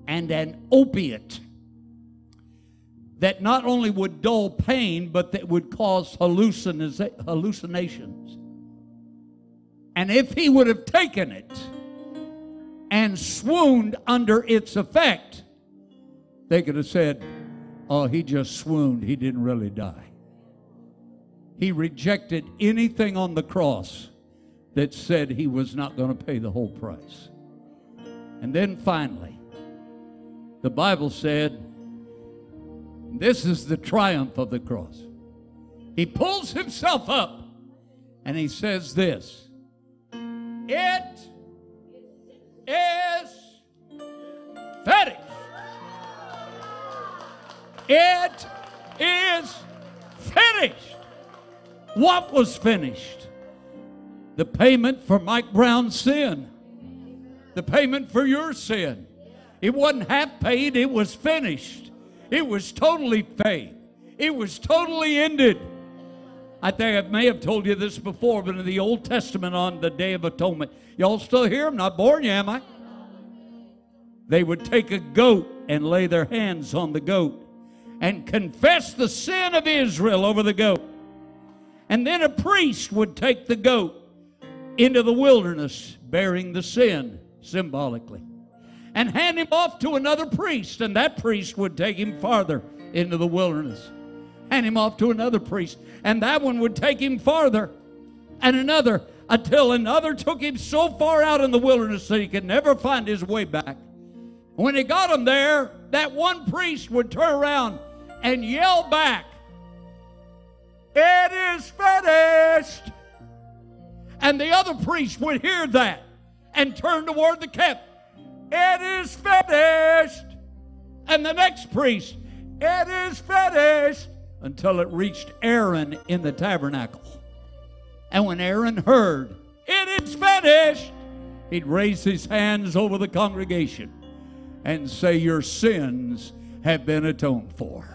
and an opiate that not only would dull pain, but that would cause hallucinations. And if he would have taken it and swooned under its effect, they could have said, Oh, he just swooned. He didn't really die. He rejected anything on the cross that said he was not going to pay the whole price. And then finally, the Bible said, This is the triumph of the cross. He pulls himself up and he says this It is finished. It is finished. What was finished? The payment for Mike Brown's sin, the payment for your sin. It wasn't half paid, it was finished. It was totally paid, it was totally ended. I think I may have told you this before, but in the Old Testament on the Day of Atonement, y'all still hear? I'm not boring you, am I? They would take a goat and lay their hands on the goat and confess the sin of Israel over the goat. And then a priest would take the goat into the wilderness bearing the sin symbolically and hand him off to another priest, and that priest would take him farther into the wilderness. Hand him off to another priest, and that one would take him farther, and another, until another took him so far out in the wilderness that he could never find his way back. When he got him there, that one priest would turn around and yell back, It is finished! And the other priest would hear that and turn toward the camp. It is finished. And the next priest, it is finished. Until it reached Aaron in the tabernacle. And when Aaron heard, it is finished, he'd raise his hands over the congregation and say, Your sins have been atoned for.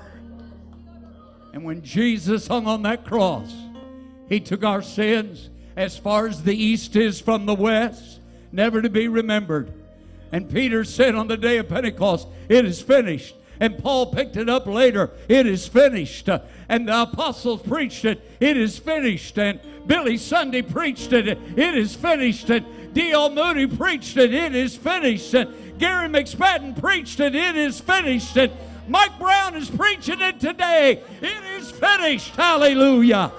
And when Jesus hung on that cross, he took our sins as far as the east is from the west, never to be remembered. And Peter said on the day of Pentecost, It is finished. And Paul picked it up later, It is finished. And the apostles preached it, It is finished. And Billy Sunday preached it, It is finished. And D.L. Moody preached it, It is finished. And Gary McSpadden preached it, It is finished. And Mike Brown is preaching it today, It is finished. Hallelujah.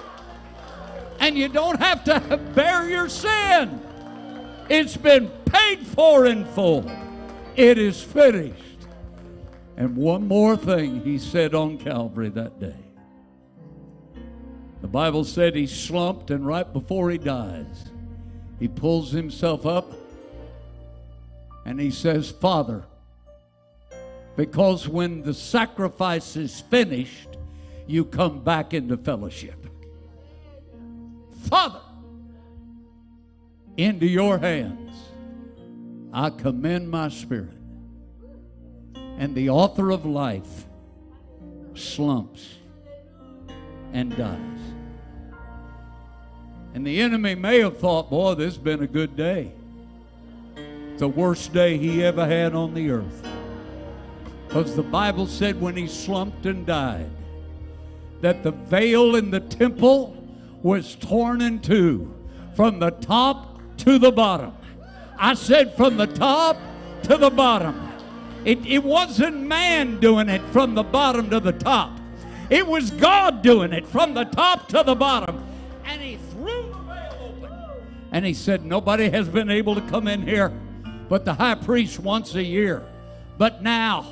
And you don't have to bear your sin. It's been paid for in full. It is finished. And one more thing he said on Calvary that day. The Bible said he slumped, and right before he dies, he pulls himself up and he says, Father, because when the sacrifice is finished, you come back into fellowship. Father, into your hands I commend my spirit. And the author of life slumps and dies. And the enemy may have thought, boy, this has been a good day. The worst day he ever had on the earth. Because the Bible said when he slumped and died, that the veil in the temple was torn in two from the top to the bottom. I said from the top to the bottom. It, it wasn't man doing it from the bottom to the top. It was God doing it from the top to the bottom. And he threw the veil open. And he said, Nobody has been able to come in here but the high priest once a year. But now,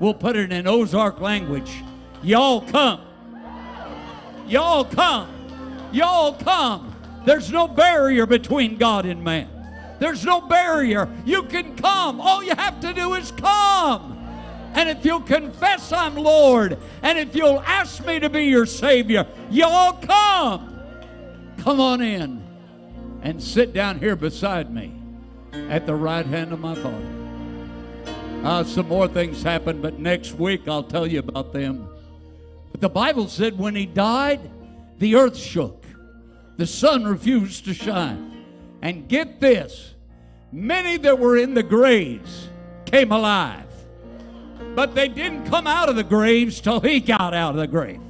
we'll put it in Ozark language. Y'all come. Y'all come. Y'all come. There's no barrier between God and man. There's no barrier. You can come. All you have to do is come. And if you'll confess I'm Lord, and if you'll ask me to be your Savior, y'all come. Come on in and sit down here beside me at the right hand of my Father. Uh, some more things happened, but next week I'll tell you about them. But the Bible said when he died, the earth shook, the sun refused to shine. And get this many that were in the graves came alive. But they didn't come out of the graves till he got out of the grave.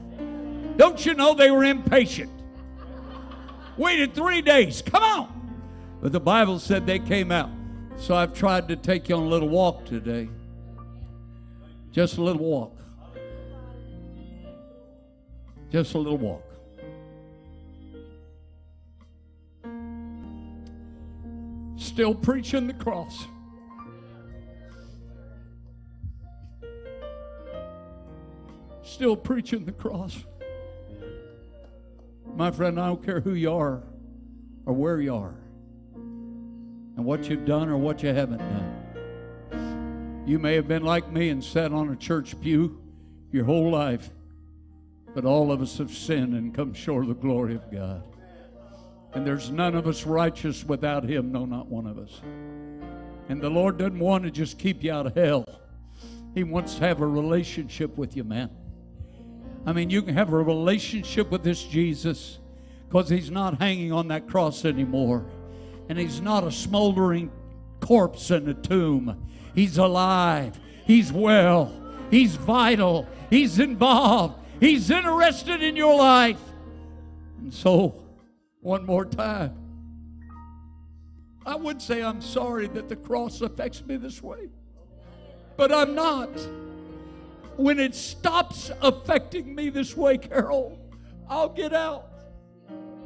Don't you know they were impatient? Waited three days. Come on. But the Bible said they came out. So I've tried to take you on a little walk today. Just a little walk. Just a little walk. Still preaching the cross. Still preaching the cross. My friend, I don't care who you are or where you are and what you've done or what you haven't done. You may have been like me and sat on a church pew your whole life, but all of us have sinned and come short of the glory of God. And there's none of us righteous without Him, no, not one of us. And the Lord doesn't want to just keep you out of hell, He wants to have a relationship with you, man. I mean, you can have a relationship with this Jesus because He's not hanging on that cross anymore. And He's not a smoldering corpse in a tomb. He's alive. He's well. He's vital. He's involved. He's interested in your life. And so, one more time, I would say I'm sorry that the cross affects me this way, but I'm not. When it stops affecting me this way, Carol, I'll get out.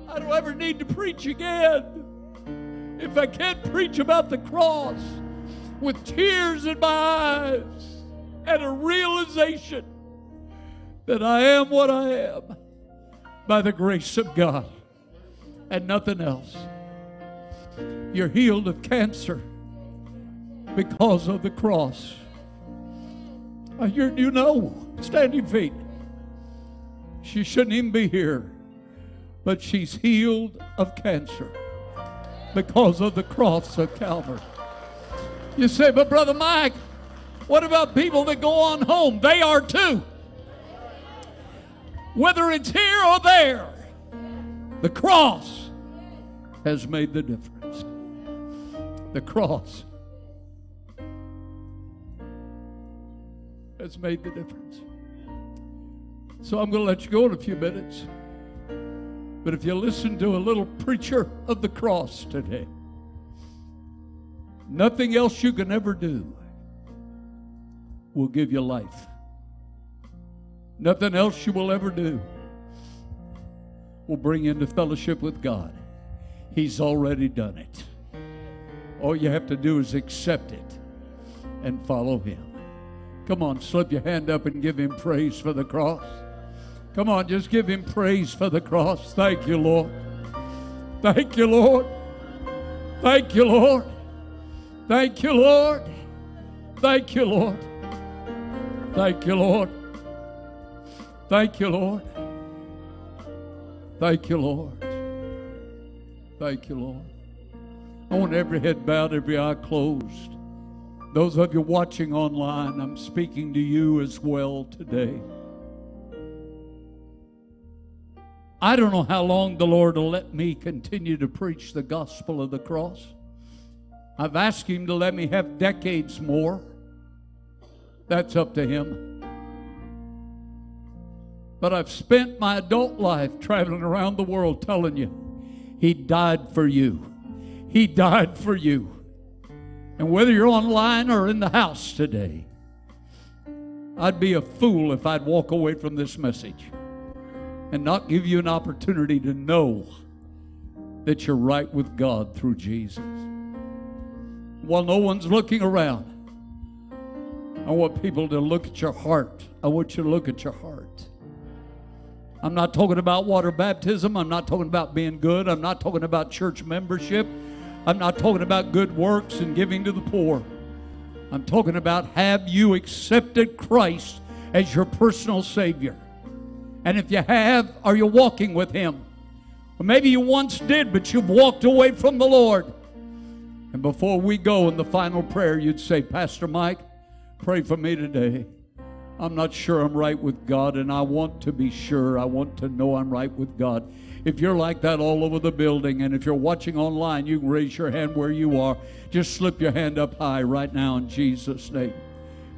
I don't ever need to preach again. If I can't preach about the cross with tears in my eyes and a realization that I am what I am by the grace of God and nothing else. You're healed of cancer because of the cross. Uh, you you know, standing feet. She shouldn't even be here, but she's healed of cancer because of the cross of Calvary. You say, but Brother Mike, what about people that go on home? They are too. Whether it's here or there, the cross has made the difference. The cross has made the difference. So I'm going to let you go in a few minutes. But if you listen to a little preacher of the cross today, nothing else you can ever do will give you life. Nothing else you will ever do will bring into fellowship with God. He's already done it. All you have to do is accept it and follow Him. Come on, slip your hand up and give Him praise for the cross. Come on, just give him praise for the cross. Thank you, Lord. Thank you, Lord. Thank you, Lord. Thank you, Lord. Thank you, Lord. Thank you, Lord. Thank you, Lord. Thank you, Lord. Thank you, Lord. I want every head bowed, every eye closed. Those of you watching online, I'm speaking to you as well today. I don't know how long the Lord will let me continue to preach the gospel of the cross. I've asked Him to let me have decades more. That's up to Him. But I've spent my adult life traveling around the world telling you, He died for you. He died for you. And whether you're online or in the house today, I'd be a fool if I'd walk away from this message and not give you an opportunity to know that you're right with God through Jesus. While no one's looking around, I want people to look at your heart. I want you to look at your heart. I'm not talking about water baptism. I'm not talking about being good. I'm not talking about church membership. I'm not talking about good works and giving to the poor. I'm talking about have you accepted Christ as your personal Savior? And if you have, are you walking with Him? Or maybe you once did, but you've walked away from the Lord. And before we go in the final prayer, you'd say, Pastor Mike, pray for me today. I'm not sure I'm right with God, and I want to be sure. I want to know I'm right with God. If you're like that all over the building, and if you're watching online, you can raise your hand where you are. Just slip your hand up high right now in Jesus' name.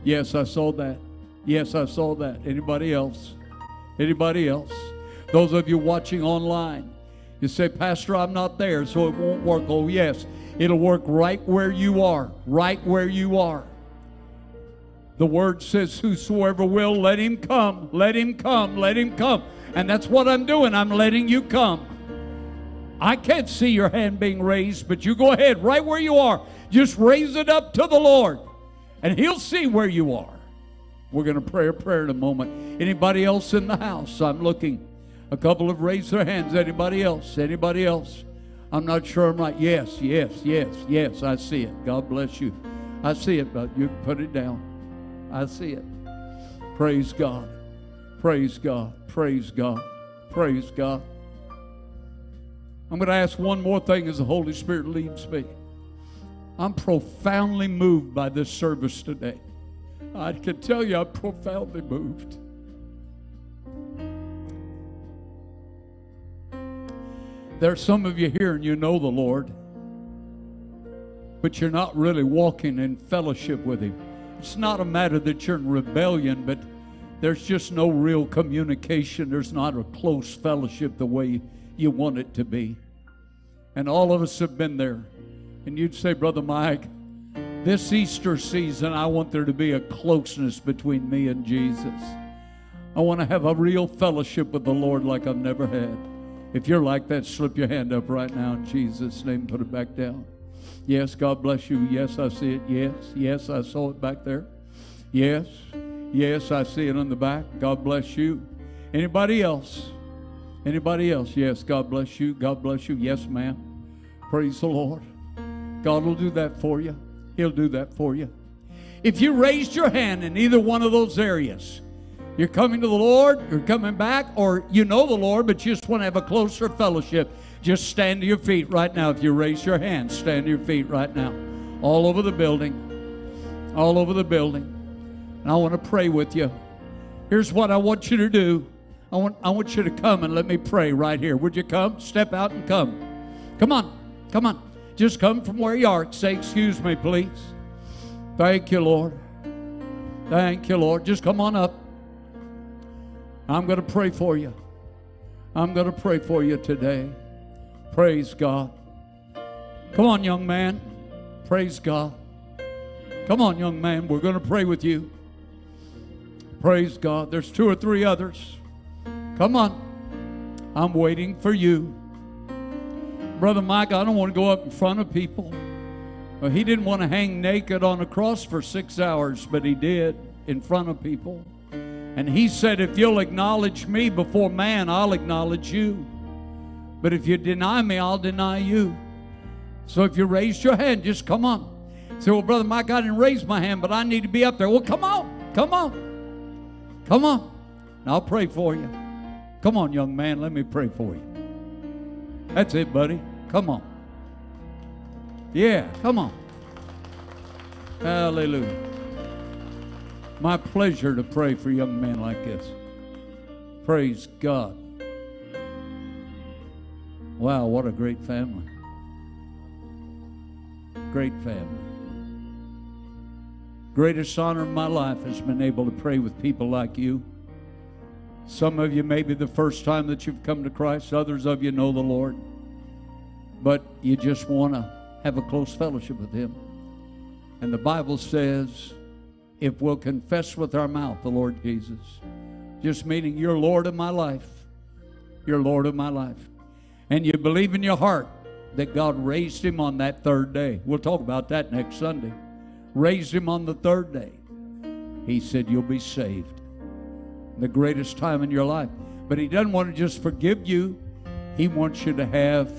Yes, I saw that. Yes, I saw that. Anybody else? Anybody else? Those of you watching online, you say, Pastor, I'm not there, so it won't work. Oh, yes, it'll work right where you are, right where you are. The word says, Whosoever will, let him come, let him come, let him come. And that's what I'm doing. I'm letting you come. I can't see your hand being raised, but you go ahead right where you are. Just raise it up to the Lord, and He'll see where you are. We're going to pray a prayer in a moment. Anybody else in the house? I'm looking. A couple have raised their hands. Anybody else? Anybody else? I'm not sure I'm right. Yes, yes, yes, yes. I see it. God bless you. I see it, but you put it down. I see it. Praise God. Praise God. Praise God. Praise God. I'm going to ask one more thing as the Holy Spirit leads me. I'm profoundly moved by this service today. I can tell you I'm profoundly moved. There's some of you here and you know the Lord, but you're not really walking in fellowship with Him. It's not a matter that you're in rebellion, but there's just no real communication. There's not a close fellowship the way you want it to be. And all of us have been there. And you'd say, Brother Mike, this Easter season, I want there to be a closeness between me and Jesus. I want to have a real fellowship with the Lord like I've never had. If you're like that, slip your hand up right now in Jesus' name, put it back down. Yes, God bless you. Yes, I see it. Yes, yes, I saw it back there. Yes, yes, I see it on the back. God bless you. Anybody else? Anybody else? Yes, God bless you. God bless you. Yes, ma'am. Praise the Lord. God will do that for you. He'll do that for you. If you raised your hand in either one of those areas, you're coming to the Lord, you're coming back, or you know the Lord, but you just want to have a closer fellowship. Just stand to your feet right now. If you raise your hand, stand to your feet right now. All over the building. All over the building. And I want to pray with you. Here's what I want you to do. I want, I want you to come and let me pray right here. Would you come? Step out and come. Come on. Come on. Just come from where you are. Say, Excuse me, please. Thank you, Lord. Thank you, Lord. Just come on up. I'm going to pray for you. I'm going to pray for you today. Praise God. Come on, young man. Praise God. Come on, young man. We're going to pray with you. Praise God. There's two or three others. Come on. I'm waiting for you. Brother Mike, I don't want to go up in front of people. Well, he didn't want to hang naked on a cross for six hours, but he did in front of people. And he said, If you'll acknowledge me before man, I'll acknowledge you. But if you deny me, I'll deny you. So if you raise your hand, just come on. Say, Well, Brother Mike, I didn't raise my hand, but I need to be up there. Well, come on. Come on. Come on. And I'll pray for you. Come on, young man. Let me pray for you. That's it, buddy. Come on. Yeah, come on. Hallelujah. My pleasure to pray for young men like this. Praise God. Wow, what a great family. Great family. Greatest honor of my life has been able to pray with people like you. Some of you may be the first time that you've come to Christ, others of you know the Lord. But you just want to have a close fellowship with Him. And the Bible says, if we'll confess with our mouth the Lord Jesus. Just meaning you're Lord of my life. You're Lord of my life. And you believe in your heart that God raised him on that third day. We'll talk about that next Sunday. Raised him on the third day. He said, You'll be saved. The greatest time in your life. But he doesn't want to just forgive you, he wants you to have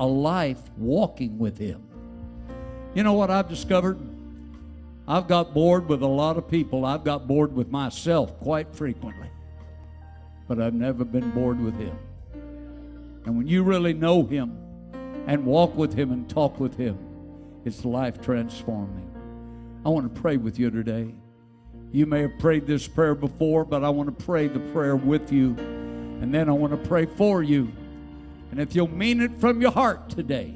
a life walking with him. You know what I've discovered? I've got bored with a lot of people. I've got bored with myself quite frequently. But I've never been bored with Him. And when you really know Him and walk with Him and talk with Him, it's life transforming. I want to pray with you today. You may have prayed this prayer before, but I want to pray the prayer with you. And then I want to pray for you. And if you'll mean it from your heart today,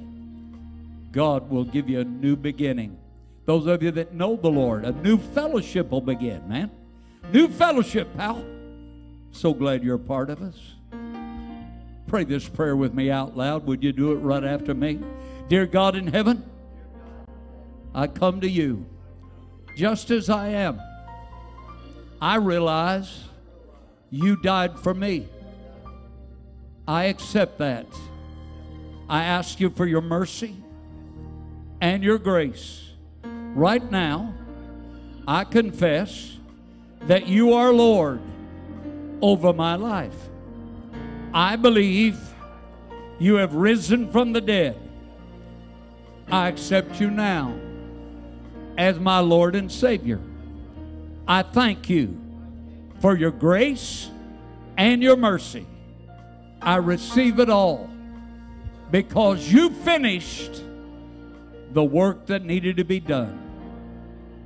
God will give you a new beginning. Those of you that know the Lord, a new fellowship will begin, man. New fellowship, pal. So glad you're a part of us. Pray this prayer with me out loud. Would you do it right after me? Dear God in heaven, I come to you just as I am. I realize you died for me. I accept that. I ask you for your mercy and your grace. Right now, I confess that you are Lord over my life. I believe you have risen from the dead. I accept you now as my Lord and Savior. I thank you for your grace and your mercy. I receive it all because you finished the work that needed to be done.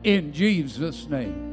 In Jesus' name.